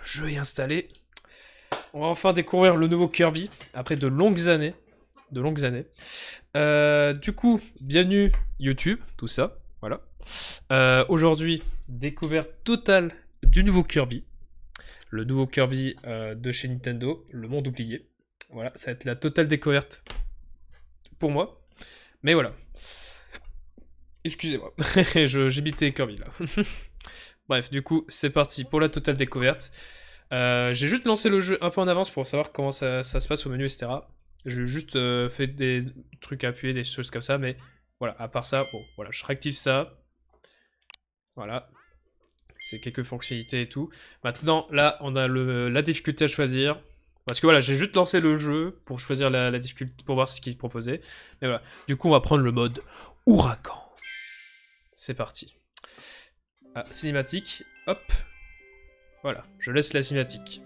Le jeu est installé. On va enfin découvrir le nouveau Kirby après de longues années. De longues années. Euh, du coup, bienvenue YouTube, tout ça. Voilà. Euh, Aujourd'hui, découverte totale du nouveau Kirby. Le nouveau Kirby euh, de chez Nintendo, le monde oublié. Voilà, ça va être la totale découverte pour moi. Mais voilà. Excusez-moi, bité Kirby là. Bref, du coup, c'est parti pour la totale découverte. Euh, j'ai juste lancé le jeu un peu en avance pour savoir comment ça, se passe au menu, etc. J'ai juste euh, fait des trucs à appuyer, des choses comme ça, mais voilà, à part ça, bon, voilà, je réactive ça. Voilà. C'est quelques fonctionnalités et tout. Maintenant, là, on a la difficulté à choisir. Parce que voilà, j'ai juste lancé le jeu pour choisir la, la difficulté, pour voir ce qu'il proposait. Mais voilà, du coup, on va prendre le mode ouragan. C'est parti. Ah, cinématique, hop. Voilà, je laisse la cinématique.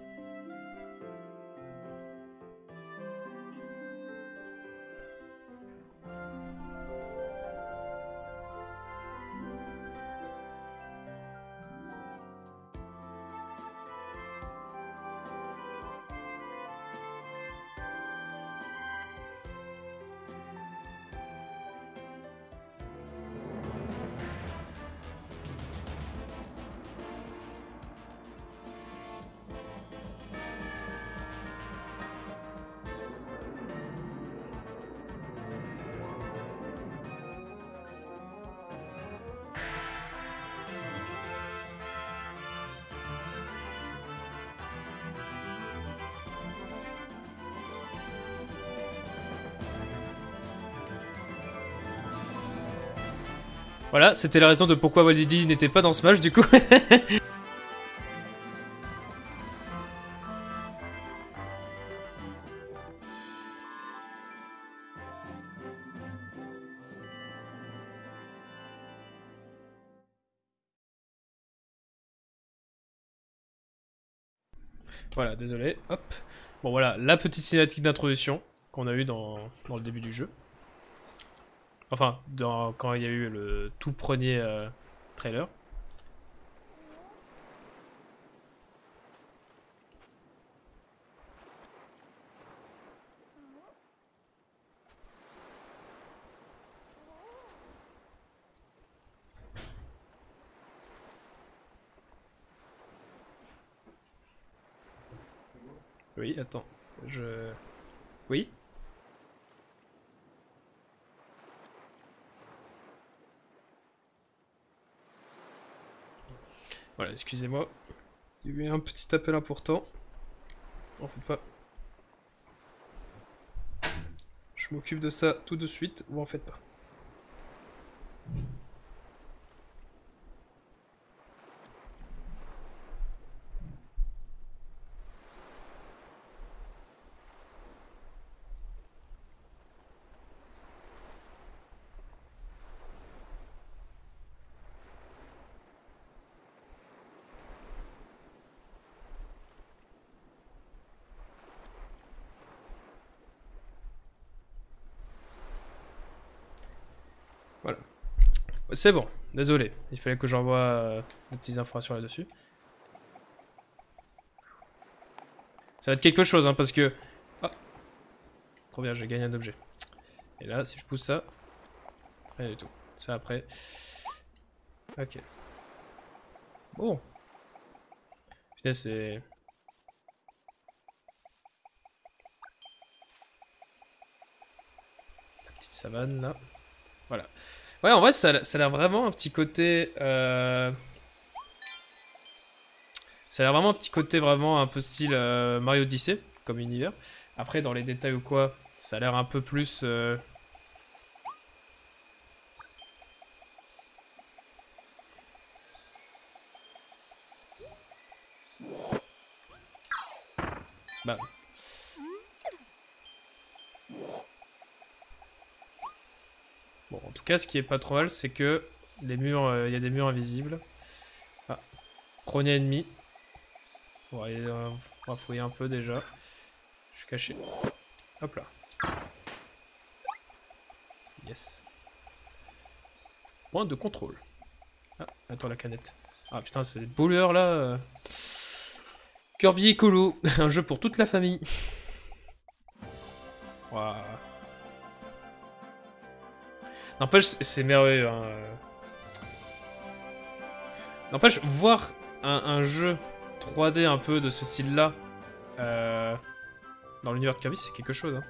Voilà, c'était la raison de pourquoi Walidi n'était pas dans Smash du coup. voilà, désolé. Hop. Bon voilà, la petite cinématique d'introduction qu'on a eu dans, dans le début du jeu. Enfin, quand il y a eu le tout premier euh, trailer. Oui, attends. Je... Oui Voilà, excusez-moi. Il y a eu un petit appel important. En fait pas. Je m'occupe de ça tout de suite, ou en faites pas. C'est bon, désolé. Il fallait que j'envoie euh, des petites informations là-dessus. Ça va être quelque chose, hein, parce que... Ah Trop bien, j'ai gagné un objet. Et là, si je pousse ça... Rien du tout. Ça après... Ok. Bon. Putain, c'est... La petite savane, là. Voilà. Ouais, en vrai, ça, ça a l'air vraiment un petit côté... euh, Ça a l'air vraiment un petit côté vraiment un peu style euh, Mario Odyssey, comme univers. Après, dans les détails ou quoi, ça a l'air un peu plus... euh, Bah... Bon, en tout ce qui est pas trop mal, c'est que les murs, euh, il y a des murs invisibles. Ah, premier ennemi. On va, euh, fouiller un peu déjà. Je suis caché. Hop là. Yes. Point de contrôle. Ah, attends la canette. Ah putain, c'est des bouleurs là. euh. Kirby écolo, un jeu pour toute la famille. N'empêche, c'est merveilleux. Hein. N'empêche, voir un, jeu 3D un peu de ce style-là euh, dans l'univers de Kirby, c'est quelque chose. Hein.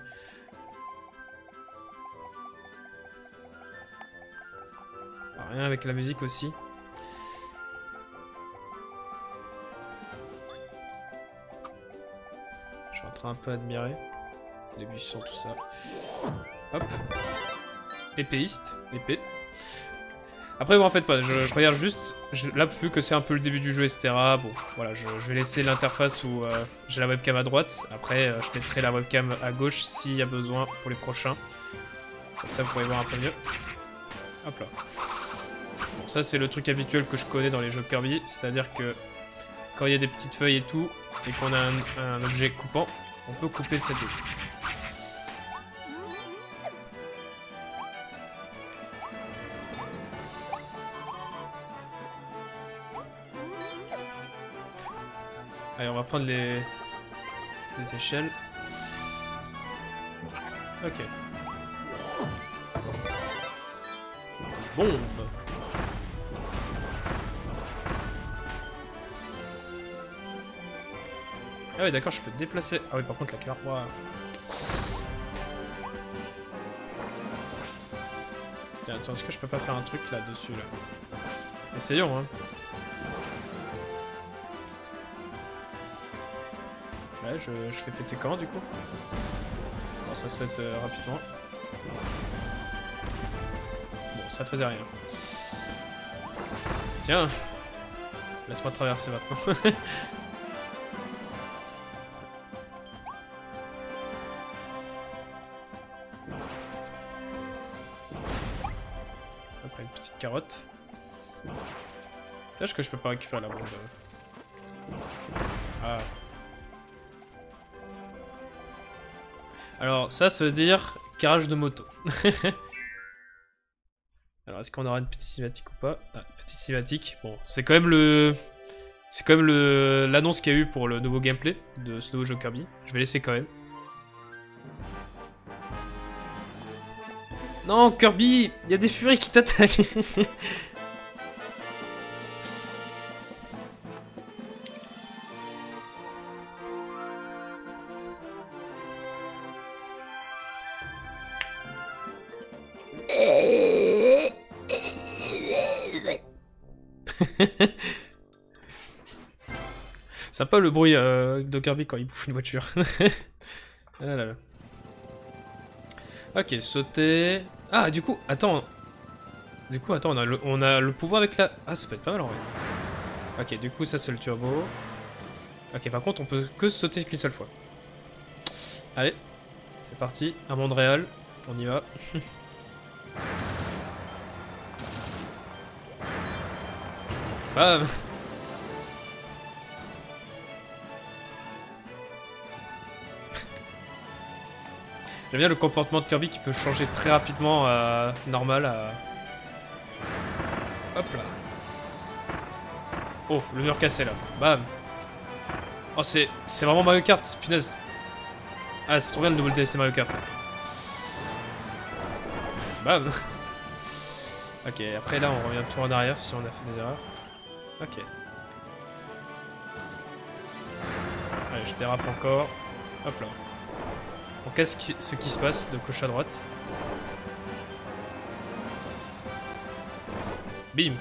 rien avec la musique aussi. Je suis en train un peu admirer. Les buissons, tout ça. Hop. Épéiste, épée. Après, bon, en fait, pas. Je, regarde juste. là, vu que c'est un peu le début du jeu, etc. Bon, voilà, je, vais laisser l'interface où euh, j'ai la webcam à droite. Après, euh, je mettrai la webcam à gauche s'il y a besoin pour les prochains. Comme ça, vous pourrez voir un peu mieux. Hop là. Bon, ça, c'est le truc habituel que je connais dans les jeux Kirby. C'est-à-dire que quand il y a des petites feuilles et tout, et qu'on a un, un objet coupant, on peut couper cette Allez, on va prendre les, les échelles. Ok. Bombe Ah oui d'accord, je peux déplacer... Ah oui, par contre, la carte... Tiens, attends, est-ce que je peux pas faire un truc là-dessus, là, Essayons, hein. Ouais, je, fais péter quand, du coup Bon, ça se pète euh, rapidement. Bon, ça faisait rien. Tiens Laisse-moi traverser maintenant. carotte. Sache que je peux pas récupérer la bombe. Ah. Alors, ça, ça veut dire garage de moto. Alors, est-ce qu'on aura une petite cinématique ou pas? Ah, petite cinématique. Bon, c'est quand même le... C'est quand même l'annonce qu'il y a eu pour le nouveau gameplay de ce nouveau jeu Kirby. Je vais laisser quand même. Non, Kirby, il y a des furies qui t'attaquent. Sympa le bruit euh, de Kirby quand il bouffe une voiture. ah. Ok, sauter. Ah, du coup, attends. Du coup, attends, on a le, on a le pouvoir avec la... Ah, ça peut être pas mal en vrai. Ok, du coup, ça c'est le turbo. Ok, par contre, on peut que sauter qu'une seule fois. Allez, c'est parti. Un monde réel. On y va. Bam J'aime bien le comportement de Kirby qui peut changer très rapidement à normal à... Hop là. Oh, le mur cassé là. Bam. Oh, c'est vraiment Mario Kart, punaise. Ah, c'est trop bien de double DLC Mario Kart. Bam. Ok, après là, on revient tout en arrière si on a fait des erreurs. Ok. Allez, je dérape encore. Hop là. On casse ce qui se passe de gauche à droite? Bim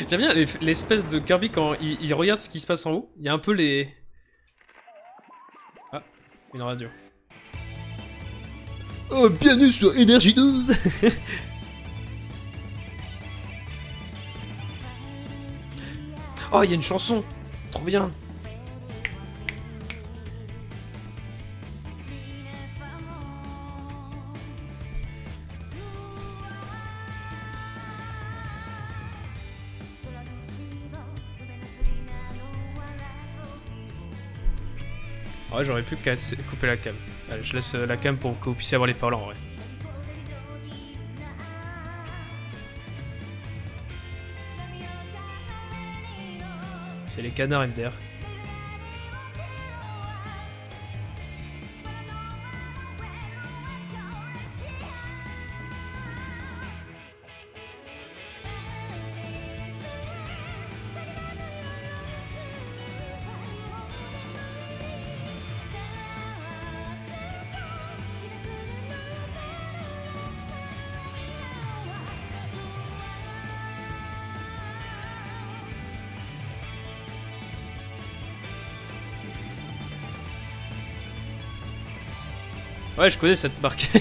J'aime bien l'espèce de Kirby quand il, regarde ce qui se passe en haut. Il y a un peu les... Ah, une radio. Oh, bienvenue sur Énergie 12 Oh, il y a une chanson Trop bien Ouais, j'aurais pu couper la cam. Allez, je laisse euh, la cam pour que vous puissiez avoir les parlants en vrai. Les canards MDR. Je connais cette marque.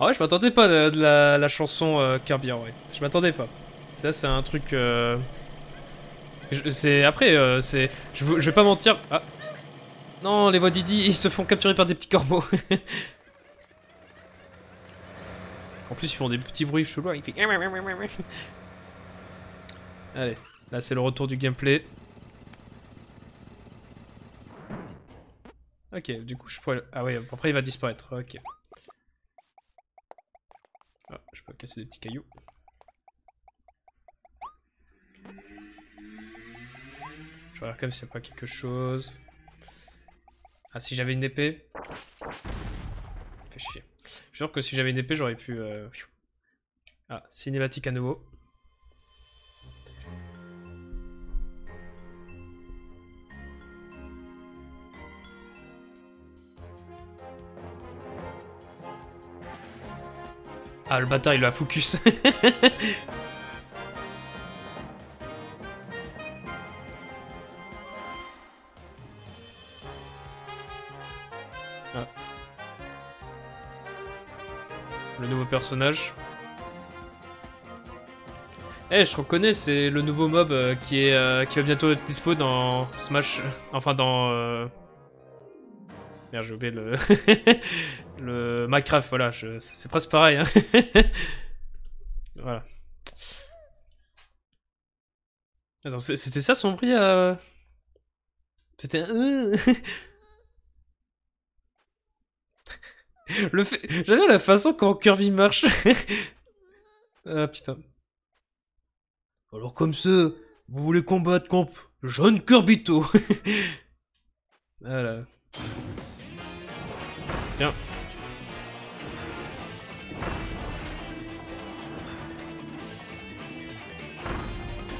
ah ouais, je m'attendais pas de, la, chanson euh, Kirby vrai. Je m'attendais pas. Ça, c'est un truc... Euh... C'est... Après, euh. Je, vais pas mentir... Ah. Non, les voix Didi, ils se font capturer par des petits corbeaux. en plus, ils font des petits bruits chelous. Hein, il Allez, là c'est le retour du gameplay. Ok, du coup je pourrais... Ah oui, après il va disparaître, ok. Ah, je peux casser des petits cailloux. Je regarde comme s'il n'y a pas quelque chose. Ah, si j'avais une épée Fait chier. Je sûr que si j'avais une épée, j'aurais pu... Euh, ah, cinématique à nouveau. Ah, le bâtard, il a focus. ah. Le nouveau personnage. Eh, je reconnais, c'est le nouveau mob euh, qui, est, euh, qui va bientôt être dispo dans Smash... Enfin, dans... Euh, Merde, j'ai oublié le... le Minecraft, voilà, c'est presque pareil. Hein. voilà. C'était ça son prix à... C'était... le fait... J'aime la façon quand Kirby marche. ah putain. Alors comme ça, vous voulez combattre contre Jeune Kirbito Voilà. Tiens.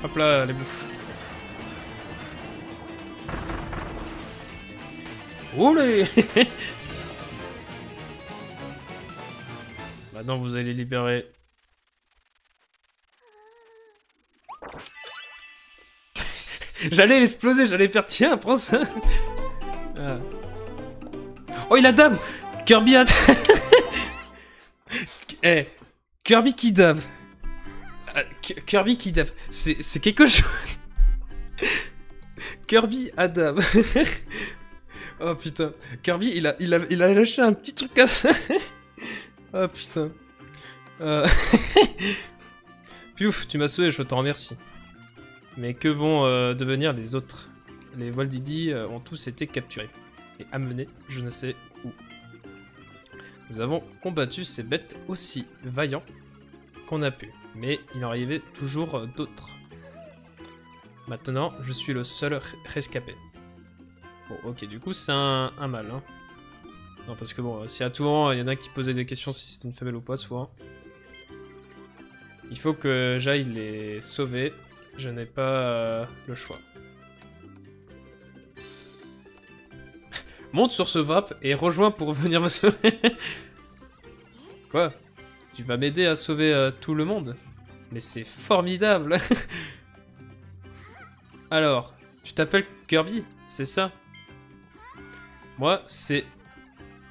Hop là, les bouffes. Oulé Maintenant vous allez libérer. j'allais l'exploser, j'allais faire tiens, prends ça. Ah. Oh il a dab Kirby a... eh, Kirby qui. Euh, Kirby qui. C'est quelque chose. Kirby a dab. oh putain. Kirby, il a, il, a, lâché un petit truc comme ça. oh putain. Euh... Tu m'as sauvé, je t'en remercie. Mais que vont euh, devenir les autres? Les Voldidi euh, ont tous été capturés et amenés, je ne sais nous avons combattu ces bêtes aussi vaillants qu'on a pu, mais il en arrivait toujours d'autres. Maintenant, je suis le seul rescapé. Bon, ok, du coup, c'est un, mal. Hein. Non, parce que bon, si à tout moment, il y en a qui posaient des questions si c'était une femelle ou pas, souvent. Il faut que j'aille les sauver. Je n'ai pas euh, le choix. Monte sur ce VAP et rejoins pour venir me sauver. Quoi? Tu vas m'aider à sauver euh, tout le monde? Mais c'est formidable Alors, tu t'appelles Kirby, c'est ça? Moi, c'est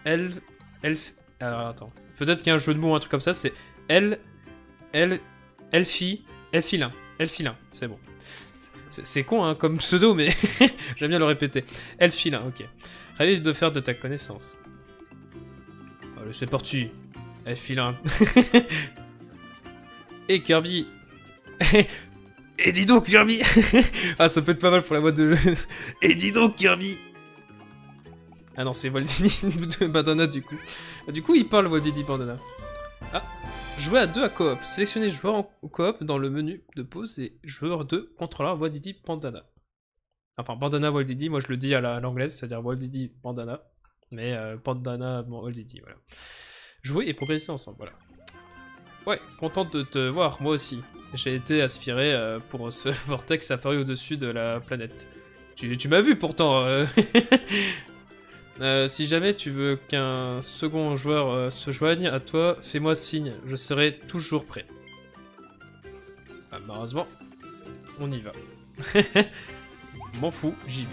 Elf... Elf... Alors, attends. Peut-être qu'il y a un jeu de mots, un truc comme ça, c'est El... El... Elfi... Elfilin. Elfilin, c'est bon. C'est con hein, comme pseudo, mais j'aime bien le répéter. Elfilin, ok. Ravi de faire de ta connaissance. Allez, c'est parti. Elfilin. Et Kirby. Et dis donc Kirby Ah ça peut être pas mal pour la boîte de... Et dis donc Kirby Ah non c'est Waldini de Bandana du coup. Ah, du coup il parle Waldini Bandana. Ah jouer à deux à coop. Sélectionnez joueur en coop dans le menu de pause et joueur 2, contrôleur Waldidi Bandana. Enfin, Bandana Waldidi, moi je le dis à l'anglaise, c'est-à-dire Waldidi Bandana. Mais euh, Bandana Waldidi, voilà. Jouer et progresser ensemble, voilà. Ouais, content de te voir, moi aussi. J'ai été aspiré euh, pour ce vortex apparu au-dessus de la planète. Tu, tu m'as vu pourtant. euh. Euh, si jamais tu veux qu'un second joueur euh, se joigne à toi, fais-moi signe, je serai toujours prêt. Ah, malheureusement, on y va. M'en fous, j'y vais.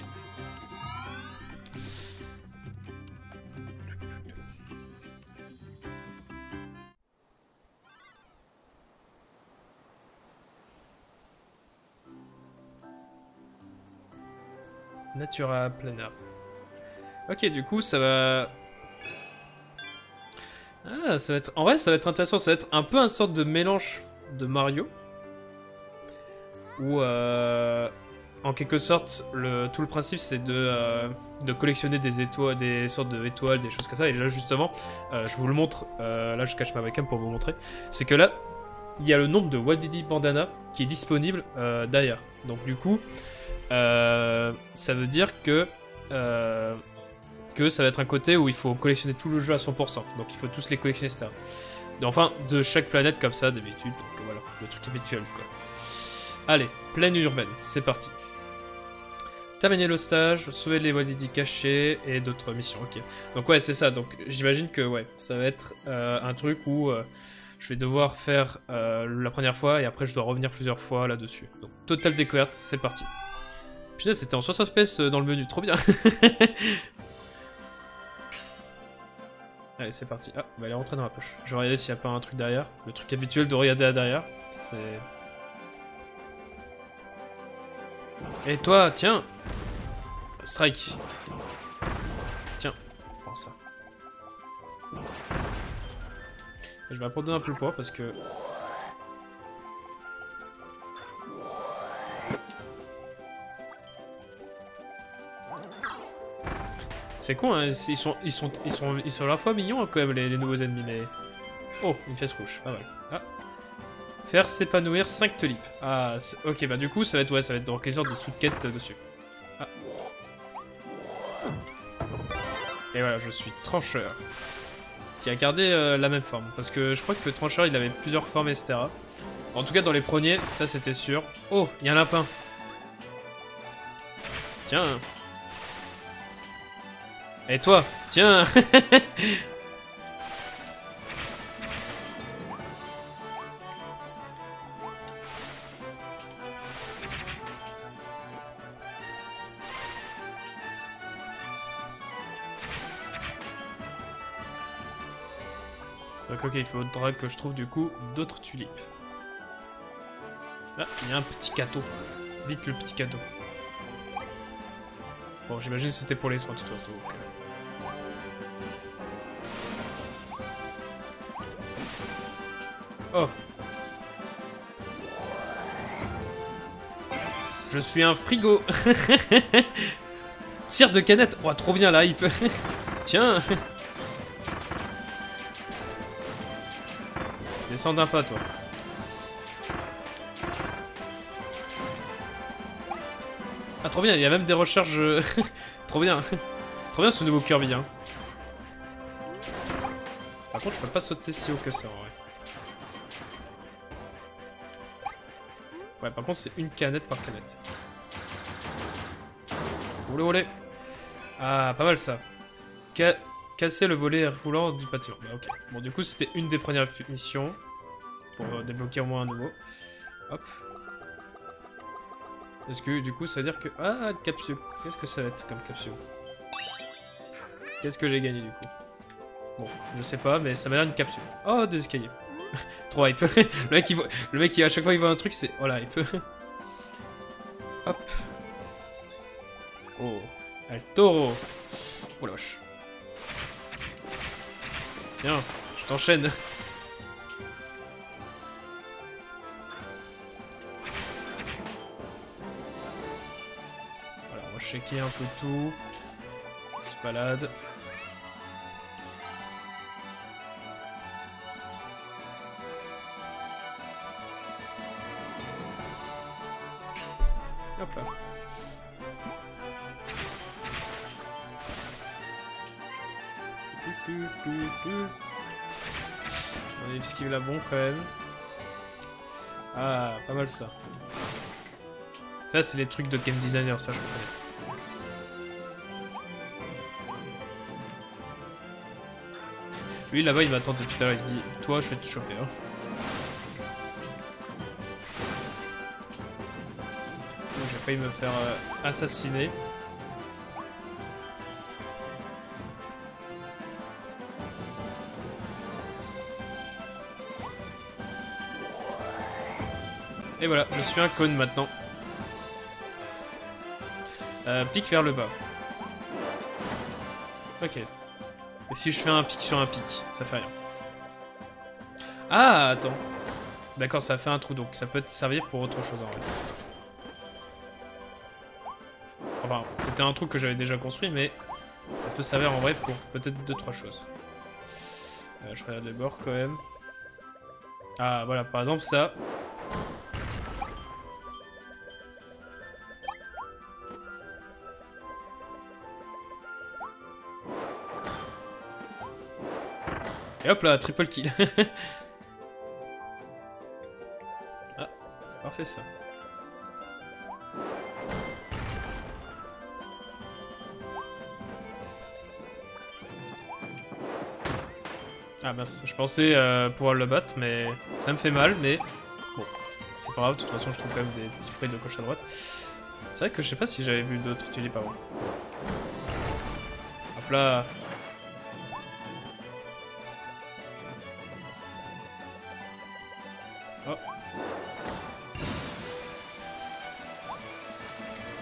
Natura Planner. Ok, du coup, ça va... Ah, ça va être... En vrai, ça va être intéressant. Ça va être un peu un sorte de mélange de Mario. Où, euh, en quelque sorte, le... tout le principe, c'est de, euh, collectionner des étoiles, des sortes d'étoiles, des choses comme ça. Et là, justement, euh, je vous le montre. là, je cache ma webcam pour vous montrer. C'est que là, il y a le nombre de Waldidi Bandana qui est disponible derrière. Donc, du coup, ça veut dire que... euh, que ça va être un côté où il faut collectionner tout le jeu à 100%. Donc il faut tous les collectionner, etc. Et enfin, de chaque planète comme ça, d'habitude. Donc voilà, le truc habituel, quoi. Allez, plaine urbaine, c'est parti. Terminer le stage, sauver les Wadidi cachés et d'autres missions, ok. Donc ouais, c'est ça, donc j'imagine que ouais, ça va être euh, un truc où euh, je vais devoir faire euh, la première fois et après je dois revenir plusieurs fois là-dessus. Donc totale découverte, c'est parti. Putain, c'était en 60 FPS dans le menu, trop bien Allez, c'est parti. Ah, on va aller rentrer dans la poche. Je vais regarder s'il n'y a pas un truc derrière. Le truc habituel de regarder à derrière. C'est... Et toi, tiens Strike. Tiens, prends ça. Je vais apporter un peu le poids parce que... C'est con, hein, ils sont, ils sont, ils sont, ils sont à la fois mignons hein, quand même les, nouveaux ennemis, mais... Oh, une pièce rouge, pas mal. Ah. Faire s'épanouir 5 tulipes. Ah, ok, bah du coup, ça va être, ouais, ça va être dans quelle sorte de sous-quête euh, dessus. Ah. Et voilà, je suis trancheur. Qui a gardé euh, la même forme, parce que je crois que trancheur, il avait plusieurs formes, etc. En tout cas, dans les premiers, ça c'était sûr. Oh, il y a un lapin. Tiens. Et toi, tiens Donc ok, il faudra que je trouve du coup d'autres tulipes. Ah, il y a un petit cadeau. Vite le petit cadeau. Bon, j'imagine que c'était pour les soins de toute façon. donc, Oh. Je suis un frigo. Tire de canette. Oh, trop bien il peut. Tiens. Descends d'un pas, toi. Ah, trop bien, il y a même des recharges. euh, trop bien. trop bien ce nouveau Kirby, hein. Par contre, je peux pas sauter si haut que ça, en vrai. Par contre, c'est une canette par canette. Olé, olé. Ah, pas mal ça. Ca- casser le volet roulant du bâtiment. Bah, ok. Bon, du coup, c'était une des premières missions. Pour euh, débloquer au moins un nouveau. Hop. Est-ce que du coup, ça veut dire que. Ah, une capsule. Qu'est-ce que ça va être comme capsule? Qu'est-ce que j'ai gagné du coup? Bon, je sais pas, mais ça m'a l'air une capsule. Oh, des escaliers. Trop hype. le mec, il voit... le mec, à chaque fois il voit un truc, c'est. Voilà, il peut. Hop. Oh. El taureau. Oh la vache. Tiens, je t'enchaîne. Voilà, on va checker un peu tout. On se balade. Ça, c'est les trucs de game designer, ça je connais. Lui là-bas il m'attend depuis tout à l'heure, il se dit Toi je vais te choper hein. J'ai failli me faire euh, assassiner. Et voilà, je suis un cône maintenant. Euh, pic vers le bas. Ok. Et si je fais un pic sur un pic, ça fait rien. Ah, attends. D'accord, ça fait un trou, donc ça peut servir pour autre chose en vrai. Enfin, c'était un trou que j'avais déjà construit, mais ça peut servir en vrai pour peut-être deux trois choses. Euh, je regarde les bords quand même. Ah, voilà, par exemple ça. Hop là, triple kill. ah, parfait ça. Ah mince, je pensais euh, pouvoir le battre, mais ça me fait mal, mais bon, c'est pas grave, de toute façon je trouve quand même des petits fruits de gauche à droite. C'est vrai que je sais pas si j'avais vu d'autres tulipes avant. Hop là,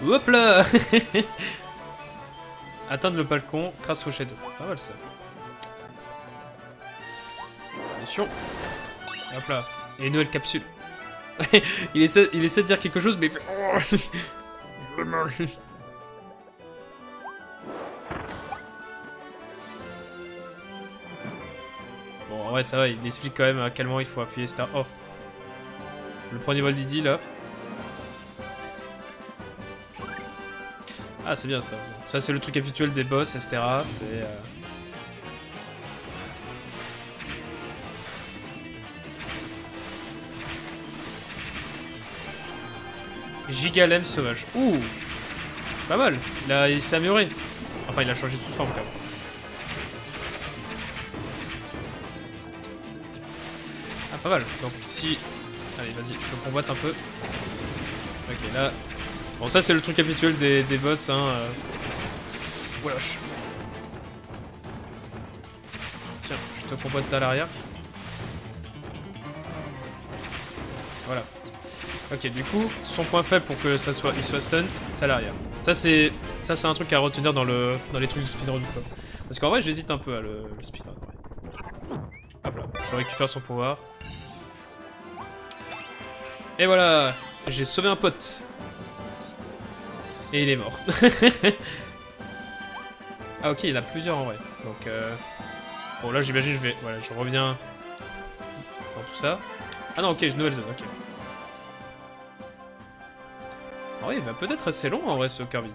Hop là Atteindre le balcon grâce au shadow. Pas mal ça. Attention. Hop là. Et une nouvelle capsule. il, essaie, il essaie de dire quelque chose, mais... bon, ouais, ça va, il explique quand même à quel moment il faut appuyer Star. Oh Le premier vol Didi, là. Ah, c'est bien ça. Ça, c'est le truc habituel des boss, etc. C'est... Euh... Gigalem sauvage. Ouh Pas mal. Il, il s'est amélioré. Enfin, il a changé de toute forme quand même. Ah, pas mal. Donc, si... Allez, vas-y, je le combatte un peu. Ok, là, Bon, ça, c'est le truc habituel des, boss, hein. Euh. Voilà. Tiens, je te combatte à l'arrière. Voilà. Ok, du coup, son point faible pour que ça soit, il soit stunt, c'est à l'arrière. Ça, c'est ça c'est un truc à retenir dans, le, dans les trucs du speedrun. Quoi. Parce qu'en vrai, j'hésite un peu à le, le speedrun. Hop là, je récupère son pouvoir. Et voilà, j'ai sauvé un pote. Et il est mort. ah ok, il a plusieurs en vrai. Donc euh... Bon là j'imagine je vais... Voilà, je reviens dans tout ça. Ah non ok, une nouvelle zone, ok. Ah oui, il va peut-être assez long en vrai ce Kirby.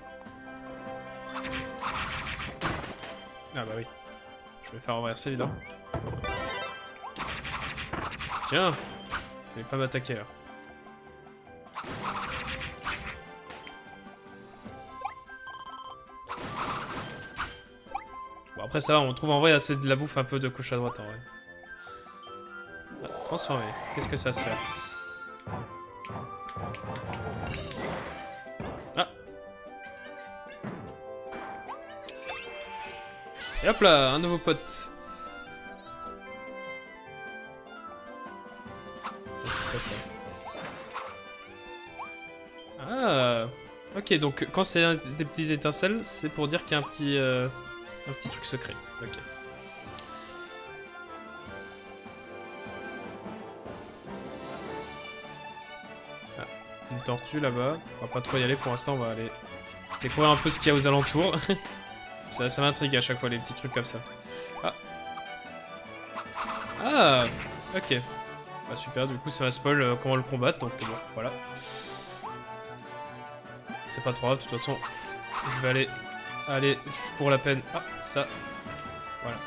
Ah bah oui. Je vais faire renverser évidemment. Tiens Je vais pas m'attaquer là. Après ça, on trouve en vrai assez de la bouffe un peu de gauche à droite en vrai. Ah, transformer. Qu'est-ce que ça se fait Ah Et hop là, un nouveau pote. Ah Ok, donc quand c'est des petits étincelles, c'est pour dire qu'il y a un petit... Euh, un petit truc secret, ok. Ah, une tortue là-bas. On va pas trop y aller pour l'instant, on va aller découvrir un peu ce qu'il y a aux alentours. ça ça m'intrigue à chaque fois les petits trucs comme ça. Ah Ah Ok. Bah super, du coup ça va spoil euh, comment le combattre, donc bon, voilà. c'est pas trop grave, de toute façon, je vais aller, aller pour la peine. Ah, ça, voilà.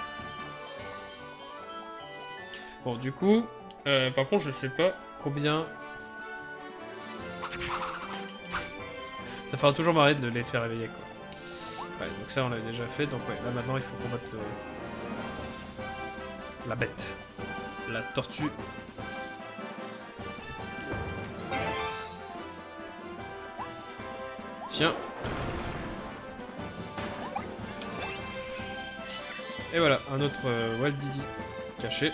Bon, du coup, euh, par contre, je sais pas combien... Ça fera toujours marrer de les faire réveiller, quoi. Ouais, donc ça, on l'a déjà fait, donc ouais, là, maintenant, il faut combattre le... La bête. La tortue. Tiens. Et voilà, un autre euh, Wild Didi caché.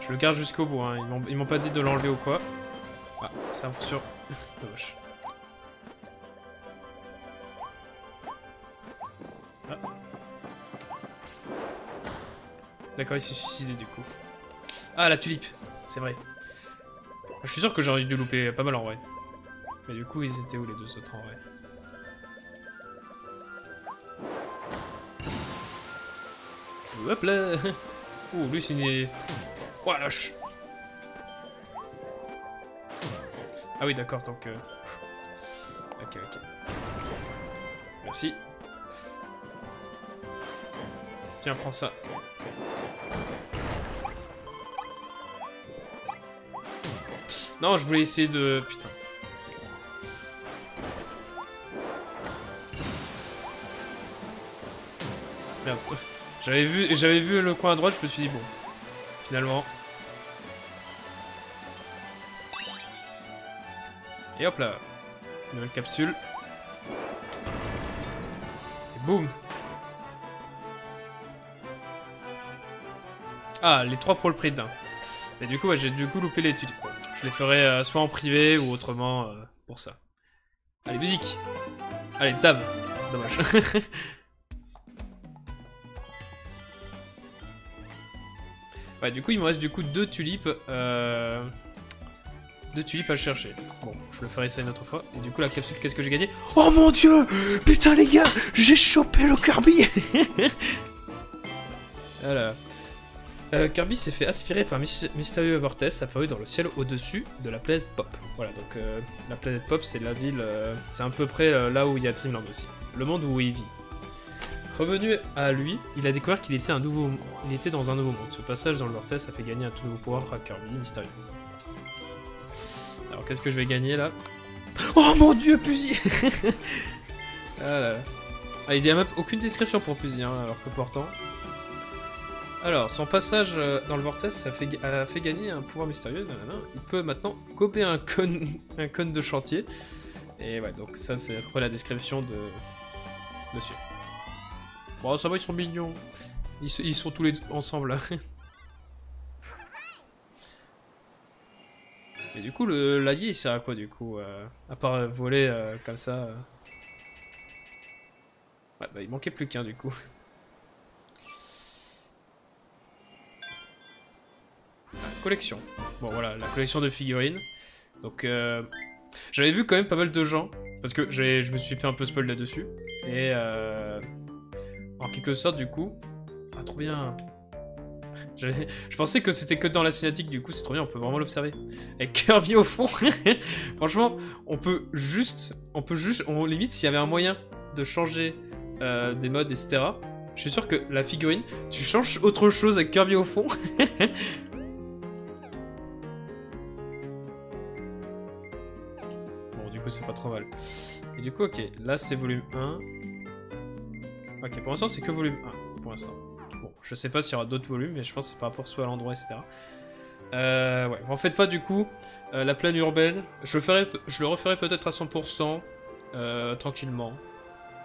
Je le garde jusqu'au bout, hein. ils m'ont pas dit de l'enlever ou quoi. Ah, c'est un peu sûr. Dommage. Ah. D'accord, il s'est suicidé du coup. Ah, la tulipe C'est vrai. Je suis sûr que j'aurais dû louper pas mal en vrai. Mais du coup, ils étaient où les deux autres en vrai Hop là Ouh, lui c'est une... Oh lâche Ah oui, d'accord, donc... Euh... Ok, ok. Merci. Tiens, prends ça. Non, je voulais essayer de... Putain. Merde. J'avais vu, j'avais vu le coin à droite, je me suis dit, bon, finalement... Et hop là Nouvelle capsule. Et boum Ah, les trois pour le prix d'un. Et du coup, j'ai du coup loupé les tulipes. Je les ferai euh, soit en privé ou autrement euh, pour ça. Allez, musique Allez, tab Dommage. ouais, du coup, il me reste du coup deux tulipes. Euh de tulipes à chercher. Bon, je le ferai ça une autre fois. Et du coup, la capsule, qu'est-ce que j'ai gagné? Oh mon dieu Putain, les gars J'ai chopé le Kirby Voilà. Euh, Kirby s'est fait aspirer par un mystérieux vortex apparu dans le ciel au-dessus de la planète Pop. Voilà, donc euh, la planète Pop, c'est la ville... Euh, c'est à peu près là où il y a Dreamland aussi. Le monde où il vit. Revenu à lui, il a découvert qu'il était, nouveau... était dans un nouveau monde. Ce passage dans le vortex a fait gagner un tout nouveau pouvoir à Kirby, mystérieux. Alors qu'est-ce que je vais gagner là? Oh mon dieu, Puzy ah, ah, il n'y a même aucune description pour Puzy, hein, alors que pourtant... Alors, son passage euh, dans le vortex a fait, gagner un pouvoir mystérieux. Il peut maintenant copier un cône, un cône de chantier. Et ouais, donc ça c'est après la description de monsieur. Bon, ça va, ils sont mignons. Ils, sont tous les deux ensemble. Et du coup, le il sert à quoi, du coup euh, À part voler euh, comme ça. Ouais, bah il manquait plus qu'un, du coup. collection. Bon, voilà, la collection de figurines. Donc, j'avais vu quand même pas mal de gens, parce que je me suis fait un peu spoil là-dessus. Et en quelque sorte, du coup... Ah, trop bien je pensais que c'était que dans la cinématique, du coup c'est trop bien, on peut vraiment l'observer. Et Kirby au fond, franchement, on peut juste, on peut juste, on limite s'il y avait un moyen de changer euh, des modes, etc. Je suis sûr que la figurine, tu changes autre chose avec Kirby au fond. c'est pas trop mal. Et du coup, ok, là c'est volume 1. Ok, pour l'instant c'est que volume 1, pour l'instant. Bon, je sais pas s'il y aura d'autres volumes, mais je pense que c'est par rapport soit à l'endroit, etc. Euh, ouais, en fait pas du coup. Euh, la plaine urbaine, je le, ferai, je le referai peut-être à 100% euh, tranquillement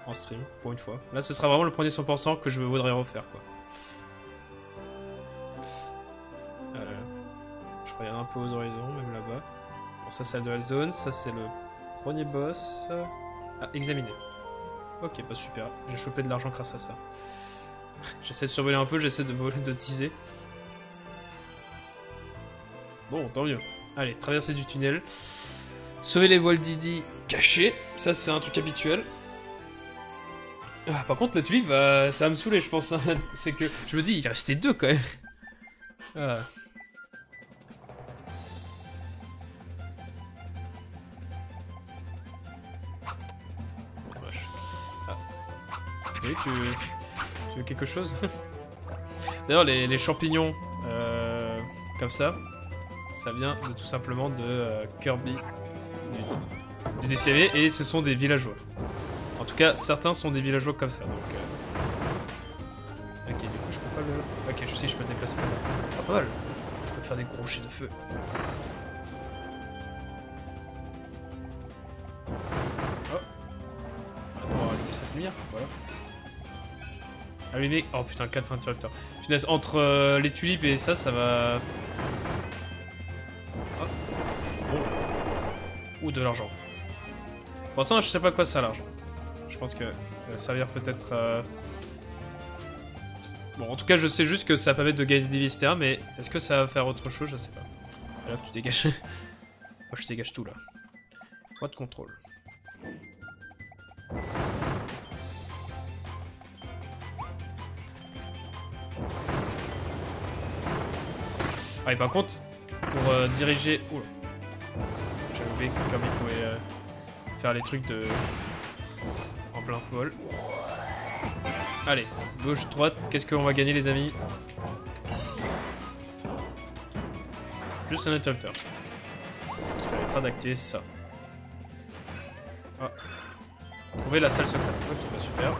en stream, pour une fois. Là, ce sera vraiment le premier 100% que je voudrais refaire, quoi. Euh, je regarde un peu aux horizons, même là-bas. Bon, ça c'est la dual zone, ça c'est le premier boss. Ah, examiner. Ok, pas bah super, j'ai chopé de l'argent grâce à ça. J'essaie de survoler un peu, j'essaie de voler, de teaser. Bon, tant mieux. Allez, traverser du tunnel. Sauver les Waldidi cachés. Ça, c'est un truc habituel. Ah, par contre, la tulipe, va- ça va me saouler, je pense. hein. C'est que je me dis, il restait deux quand même. Ah. Oui, tu... veux quelque chose D'ailleurs, les, champignons, euh, comme ça, ça vient de, tout simplement de euh, Kirby, du, du et ce sont des villageois. En tout cas, certains sont des villageois comme ça, donc... euh. Ok, du coup, je peux pas le... Ok, sais, je peux déplacer comme ça. Ah, pas mal Je peux faire des gros jets de feu. Oh Attends, allumer cette lumière, voilà. Allumer... Oh putain, 4 interrupteurs. Finesse, entre euh, les tulipes et ça, ça va... Oh. Ou de l'argent. Pourtant, je sais pas quoi ça l'argent. Je pense que ça va servir peut-être... euh, Bon, en tout cas, je sais juste que ça va permettre de gagner des etc. Mais est-ce que ça va faire autre chose? Je sais pas. Là, tu dégages. Moi, je dégage tout, là. Pas de contrôle. Ah, et par contre, pour euh, diriger... J'avais oublié que comme il pouvait euh, faire les trucs de... En plein vol. Allez, gauche, droite, qu'est-ce qu'on va gagner les amis? Juste un interrupteur. Qui permettra d'activer ça. Ah. Trouver la salle secrète. Ok, bah super.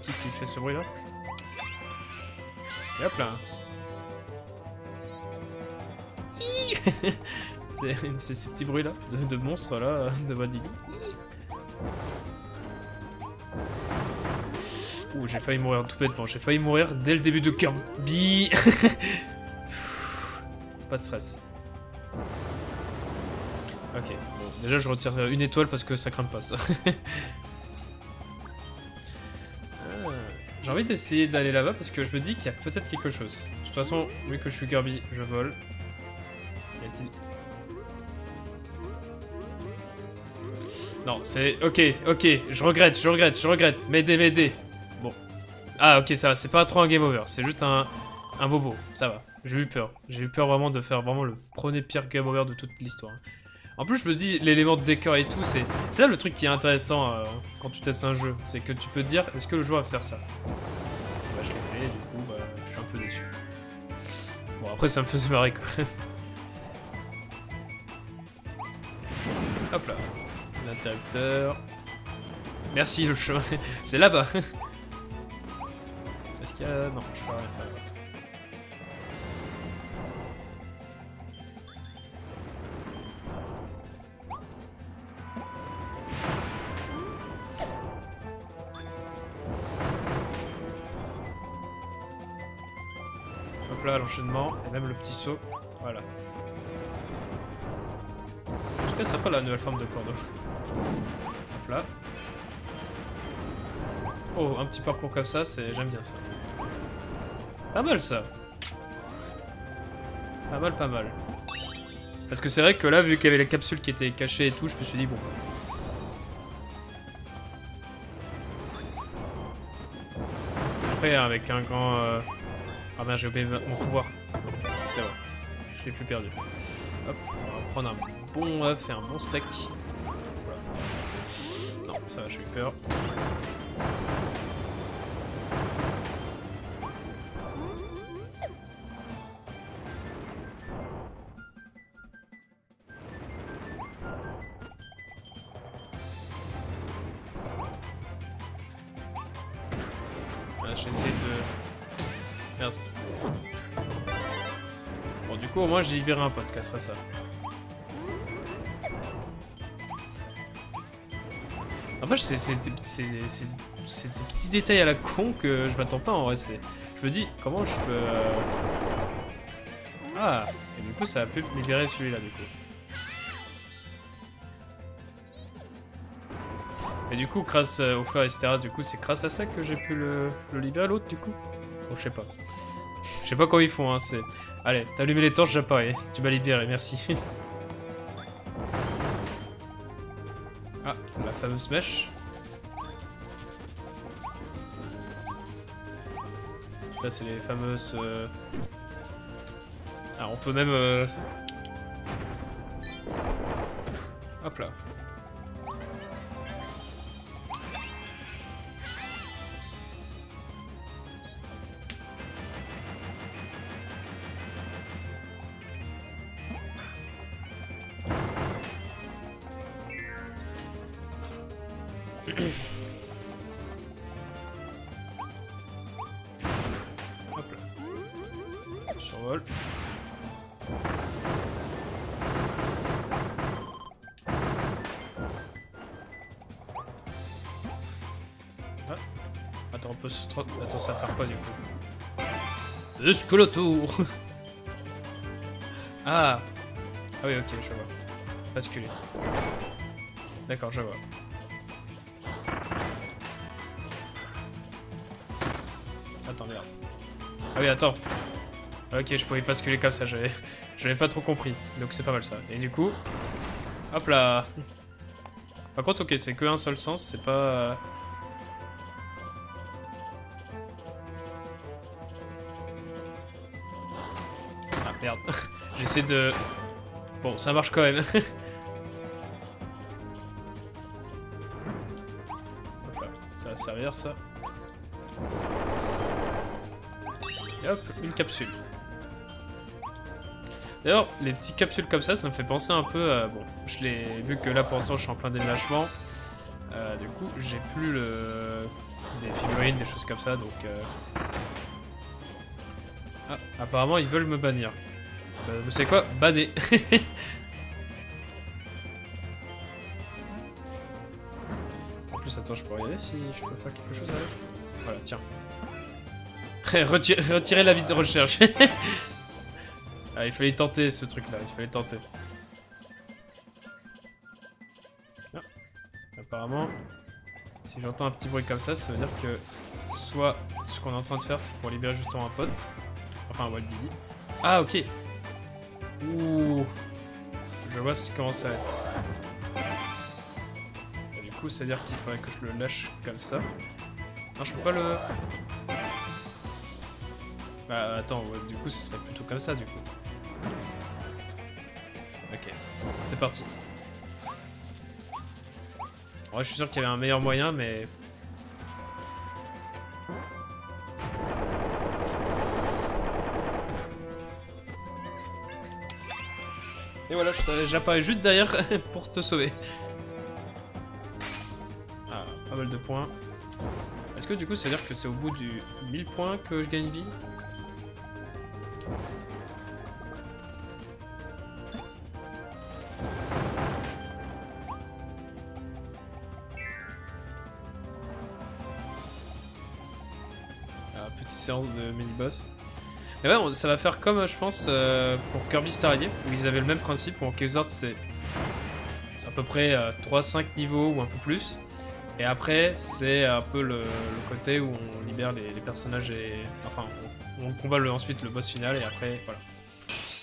Qui fait ce bruit là Et hop là C'est- ces petits bruits là, de, de monstres là, de Vanilly. Ouh, j'ai failli mourir tout bêtement, j'ai failli mourir dès le début de Kirby. Pas de stress. Ok, bon, déjà je retire une étoile parce que ça craint pas ça. J'ai envie d'essayer d'aller là-bas parce que je me dis qu'il y a peut-être quelque chose. De toute façon, vu que je suis Kirby, je vole. Y a-t-il Non, c'est... Ok, ok, je regrette, je regrette, je regrette. M'aider, m'aider. Bon. Ah, ok, ça va, c'est pas trop un game over, c'est juste un, un bobo, ça va. J'ai eu peur. J'ai eu peur vraiment de faire vraiment le premier pire game over de toute l'histoire. En plus, je me dis, l'élément de décor et tout, c'est c'est là le truc qui est intéressant euh, quand tu testes un jeu. C'est que tu peux te dire, est-ce que le joueur va faire ça? Bah, je l'ai fait, du coup, bah, je suis un peu déçu. Bon, après, ça me faisait marrer, quoi. Hop là. L'interrupteur. Merci le chemin. C'est là-bas. Est-ce qu'il y a... Non, je peux rien faire. Et même le petit saut. Voilà. En tout cas, pas la nouvelle forme de cordeau. Hop là. Oh, un petit parcours comme ça, c'est j'aime bien ça. Pas mal ça. Pas mal, pas mal. Parce que c'est vrai que là, vu qu'il y avait les capsules qui étaient cachées et tout, je me suis dit bon. Après, avec un grand. euh, Ah merde, j'ai oublié mon pouvoir. C'est bon. Je l'ai plus perdu. Hop, on va prendre un bon œuf et un bon steak. Voilà. Non, ça va, j'ai eu peur. Moins, j'ai libéré un pote, ça ça. En fait, c'est ces petits détails à la con que je m'attends pas en vrai. Je me dis, comment je peux... euh, Ah Et du coup, ça a pu libérer celui-là, du coup. Et du coup, grâce euh, aux fleurs, etc., du coup, c'est grâce à ça que j'ai pu le, le libérer l'autre, du coup? Bon, je sais pas. Je sais pas comment ils font, hein, c'est... Allez, t'as allumé les torches, j'apparais. Tu m'as libéré, merci. Ah, la fameuse mèche. Là, c'est les fameuses... Euh... Ah, on peut même... Euh... Escolotour Ah Ah oui, ok, je vois. Basculer. D'accord, je vois. Attends, merde. Ah oui, attends. Ok, je pouvais basculer comme ça, j'avais pas trop compris. Donc c'est pas mal ça. Et du coup... Hop là Par contre, ok, c'est que un seul sens, c'est pas... J'essaie de... Bon, ça marche quand même. ça va servir ça. Et hop, une capsule. D'ailleurs, les petites capsules comme ça, ça me fait penser un peu à... Bon, je l'ai vu que là pour l'instant je suis en plein déménagement. Euh, du coup, j'ai plus le... des figurines, des choses comme ça, donc... Euh... Ah, apparemment ils veulent me bannir. Bah, vous savez quoi Banné. en plus, attends, je peux regarder si je peux faire quelque chose avec. Voilà, tiens. Retirer, la vie de recherche. ah, il fallait tenter ce truc-là, il fallait tenter. Ah. Apparemment, si j'entends un petit bruit comme ça, ça veut dire que soit ce qu'on est en train de faire, c'est pour libérer justement un pote. Enfin, un Wild Ah, ok. Ouh. Je vois ce comment ça va être. du coup, c'est-à-dire qu'il faudrait que je le lâche comme ça. Non, je peux pas le... Bah attends, du coup, ce serait plutôt comme ça, du coup. Ok, c'est parti. Ouais, je suis sûr qu'il y avait un meilleur moyen, mais voilà, j'apparais juste derrière pour te sauver. Ah, pas mal de points. Est-ce que du coup, ça veut dire que c'est au bout du 1000 points que je gagne vie? Ah, petite séance de mini-boss. Et ouais, ça va faire comme, je pense, euh, pour Kirby Star Allié, où ils avaient le même principe, où en sorte, c'est à peu près 3-5 euh, niveaux ou un peu plus. Et après, c'est un peu le, côté où on libère les, personnages et... Enfin, on, combat le, ensuite le boss final, et après, voilà.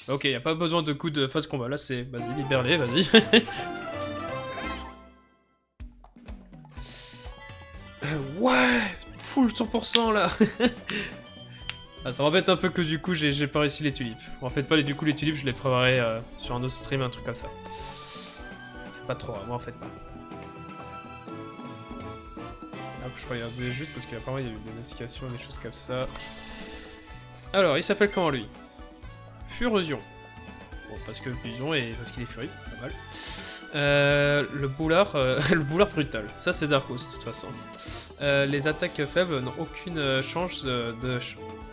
Ok, y a pas besoin de coups de phase combat, là c'est... Vas-y, libère-les, vas-y. ouais Full 100% là Ah, ça m'embête un peu que du coup j'ai pas réussi les tulipes. En fait pas les du coup les tulipes je les préparerai euh, sur un autre stream, un truc comme ça. C'est pas trop, moi en fait pas. Hop, je regardais juste parce qu'apparemment il y a eu des notifications, des choses comme ça. Alors, il s'appelle comment lui? Furosion. Bon, parce que fusion et parce qu'il est furie, pas mal. Euh, le boulard, euh, le boulard brutal. Ça c'est Darkos de toute façon. Les attaques faibles n'ont aucune chance de,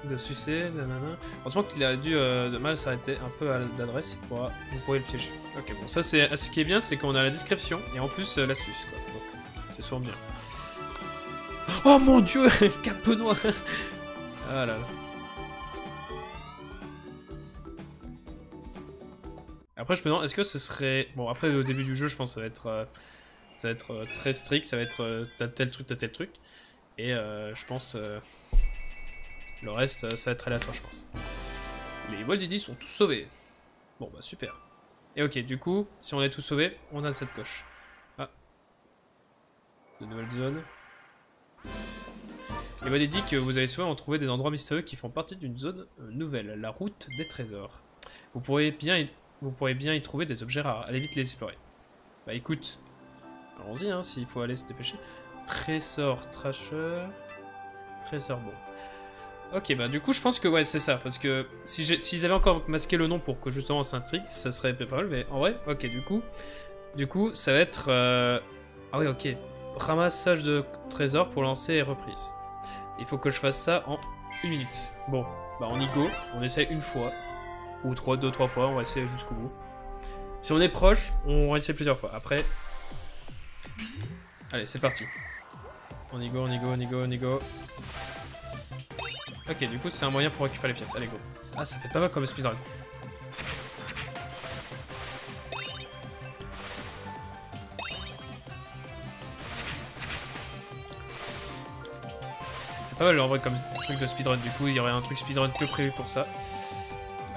de sucer, nanana. Heureusement qu'il a dû euh, de mal s'arrêter un peu à l'adresse, pourra, vous pourrez le piéger. Ok, bon, ça c'est ce qui est bien, c'est qu'on a la description et en plus euh, l'astuce, quoi. Donc, c'est souvent bien. Oh mon dieu Cap noir Ah là là. Après, je me demande, est-ce que ce serait... Bon, après, au début du jeu, je pense que ça va être, euh, ça va être très strict, ça va être t'as tel truc, t'as tel truc. Et je pense... Le reste, euh, ça va être aléatoire, je pense. Les Wildiddy sont tous sauvés. Bon, bah super. Et ok, du coup, si on est tous sauvés, on a cette coche. Ah. de nouvelles zones. Les dit que vous avez souvent trouvé des endroits mystérieux qui font partie d'une zone euh, nouvelle, la route des trésors. Vous pourrez bien vous pourrez bien y trouver des objets rares, allez vite les explorer. Bah écoute, allons-y hein, s'il faut aller se dépêcher. Trésor, trasher, trésor bon. Ok, bah du coup je pense que ouais c'est ça, parce que s'ils si avaient encore masqué le nom pour que justement on s'intrigue, ça serait pas mal, mais en vrai, ok du coup, du coup ça va être... Euh... Ah oui ok, ramassage de trésors pour lancer et reprise. Il faut que je fasse ça en une minute. Bon, bah on y go, on essaie une fois, ou trois, deux, trois fois, on va essayer jusqu'au bout. Si on est proche, on va essayer plusieurs fois. Après, allez c'est parti. On y go, on y go, on y go, on y go. Ok, du coup, c'est un moyen pour récupérer les pièces. Allez, go. Ah, ça fait pas mal comme speedrun. C'est pas mal en vrai comme truc de speedrun. Du coup, il y aurait un truc speedrun que prévu pour ça.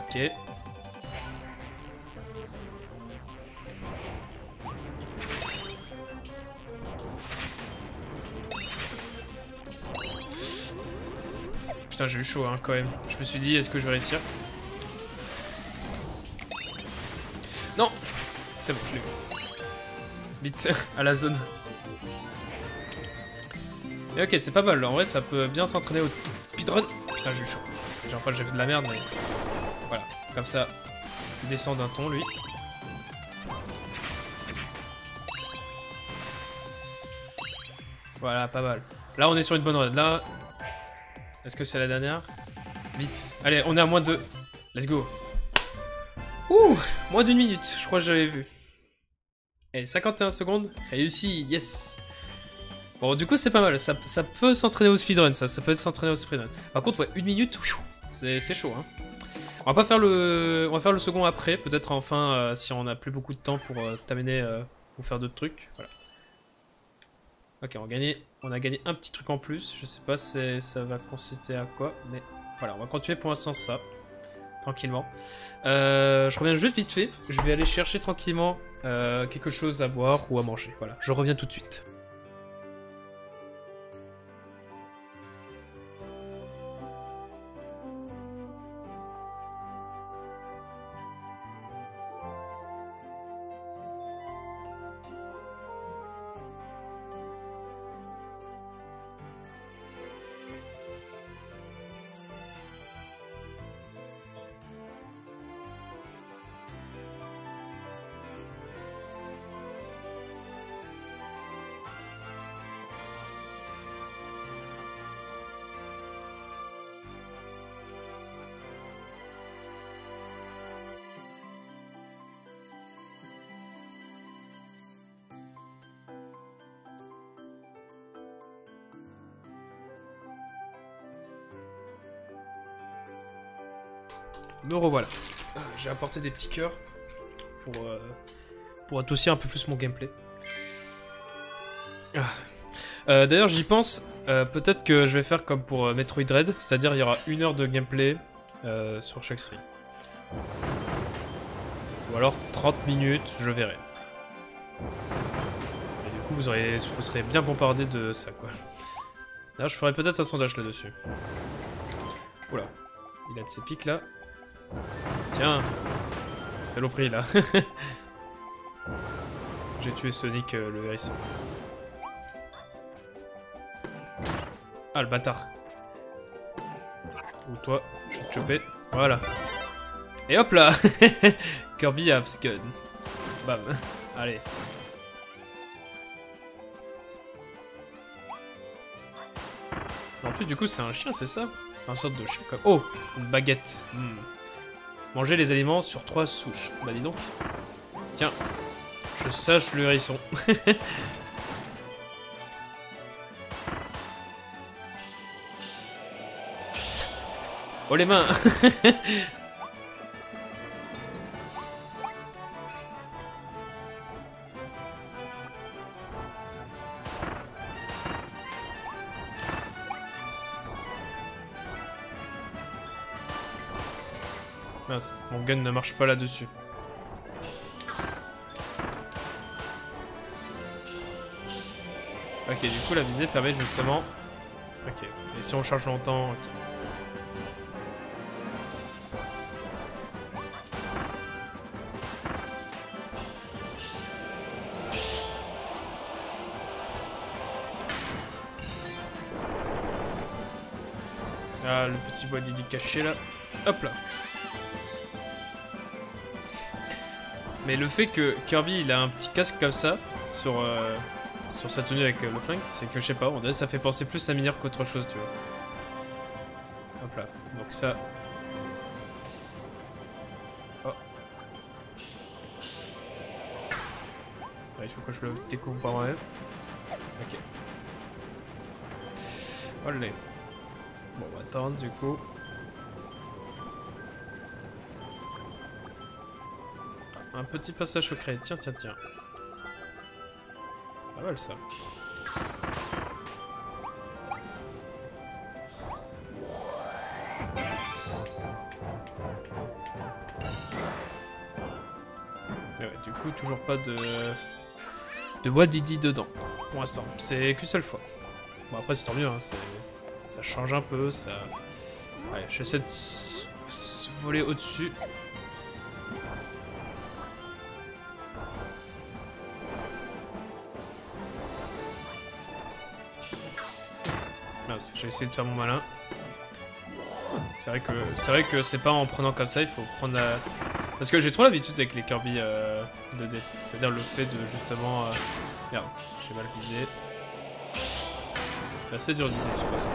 Ok. Putain, j'ai eu chaud hein, quand même. Je me suis dit, est-ce que je vais réussir Non C'est bon, je l'ai. Vite, à la zone. Et ok, c'est pas mal. En vrai, ça peut bien s'entraîner au speedrun. Putain, j'ai eu chaud. J'ai fois j'ai fait de la merde, mais... Voilà, comme ça. Il descend d'un ton, lui. Voilà, pas mal. Là, on est sur une bonne run. Là, est-ce que c'est la dernière Vite. Allez, on est à moins de... Let's go. Ouh Moins d'une minute, je crois que j'avais vu. Et 51 secondes, réussi, yes Bon, du coup, c'est pas mal. Ça, peut s'entraîner au speedrun, ça. Ça peut s'entraîner au speedrun. Par contre, ouais, une minute, c'est chaud, hein. On va pas faire le, on va faire le second après, peut-être enfin euh, si on a plus beaucoup de temps pour euh, t'amener euh, ou faire d'autres trucs. Voilà. Ok, on a, gagné, on a gagné un petit truc en plus. Je sais pas si ça va consister à quoi, mais voilà, on va continuer pour l'instant ça. Tranquillement. Euh, je reviens juste vite fait. Je vais aller chercher tranquillement euh, quelque chose à boire ou à manger. Voilà, je reviens tout de suite. Revoilà. J'ai apporté des petits cœurs pour, euh, pour adoucir un peu plus mon gameplay. Ah. Euh, d'ailleurs, j'y pense, euh, peut-être que je vais faire comme pour Metroid Dread, c'est-à-dire il y aura une heure de gameplay sur chaque stream. Ou alors 30 minutes, je verrai. Et du coup, vous, aurez, serez bien bombardé de ça, quoi. D'ailleurs, je ferai peut-être un sondage là-dessus. Oula, il a de ses pics là. Tiens Saloperie là J'ai tué Sonic euh, le hérisson. Ah le bâtard Ou toi, je vais te choper. Voilà. Et hop là Kirby Gun. Bam. Allez. En plus du coup c'est un chien c'est ça? C'est un sorte de chien comme... Oh Une baguette. Hmm. Manger les aliments sur trois souches. Bah dis donc. Tiens, je sache le hérisson. oh les mains mon gun ne marche pas là-dessus. Ok, du coup, la visée permet justement... Ok, et si on charge longtemps. Ah, le petit bois Didi caché là. Hop là. Mais le fait que Kirby il a un petit casque comme ça sur, euh, sur sa tenue avec euh, le flingue, c'est que je sais pas, on dirait ça fait penser plus à mineur qu'autre chose, tu vois. Hop là. Donc ça. Oh. Il faut que je le découvre par moi-même. Ok. Olé. Bon, on va attendre du coup. Un petit passage secret. Tiens, tiens, tiens. Pas mal ça. Mais ouais, du coup, toujours pas de... De bois Didi dedans. Pour l'instant. C'est qu'une seule fois. Bon, après, c'est tant mieux. Hein, ça change un peu, ça... Allez, j'essaie de voler au-dessus. J'ai essayé de faire mon malin. C'est vrai que c'est vrai que c'est pas en prenant comme ça, il faut prendre la... Parce que j'ai trop l'habitude avec les Kirby 2D. Euh, C'est-à-dire le fait de justement... Euh, merde, j'ai mal visé. C'est assez dur de viser de toute façon.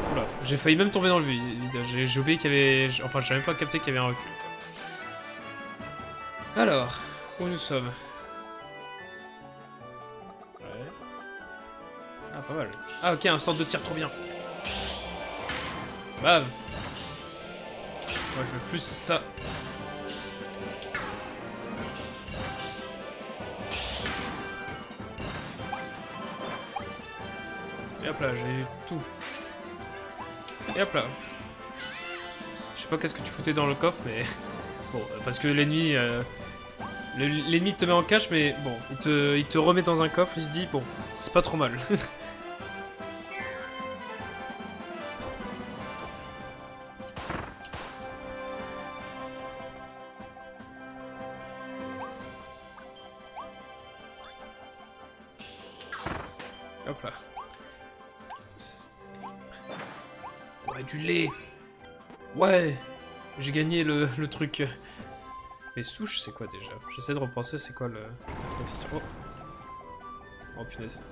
J'ai failli même tomber dans le vide. J'ai oublié qu'il y avait... Enfin, je même pas capté qu'il y avait un recul. Alors, où nous sommes? Ouais. Ah, pas mal. Ah, ok, un centre de tir, trop bien. Bam Moi je veux plus ça. Et hop là, j'ai tout. Et hop là. Je sais pas qu'est-ce que tu foutais dans le coffre, mais... Bon, parce que l'ennemi... Euh... L'ennemi te met en cache, mais bon, il te, il te remet dans un coffre, il se dit, bon, c'est pas trop mal. Gagné le, truc. Les souches, c'est quoi déjà? J'essaie de repenser, c'est quoi le... Oh Oh punaise.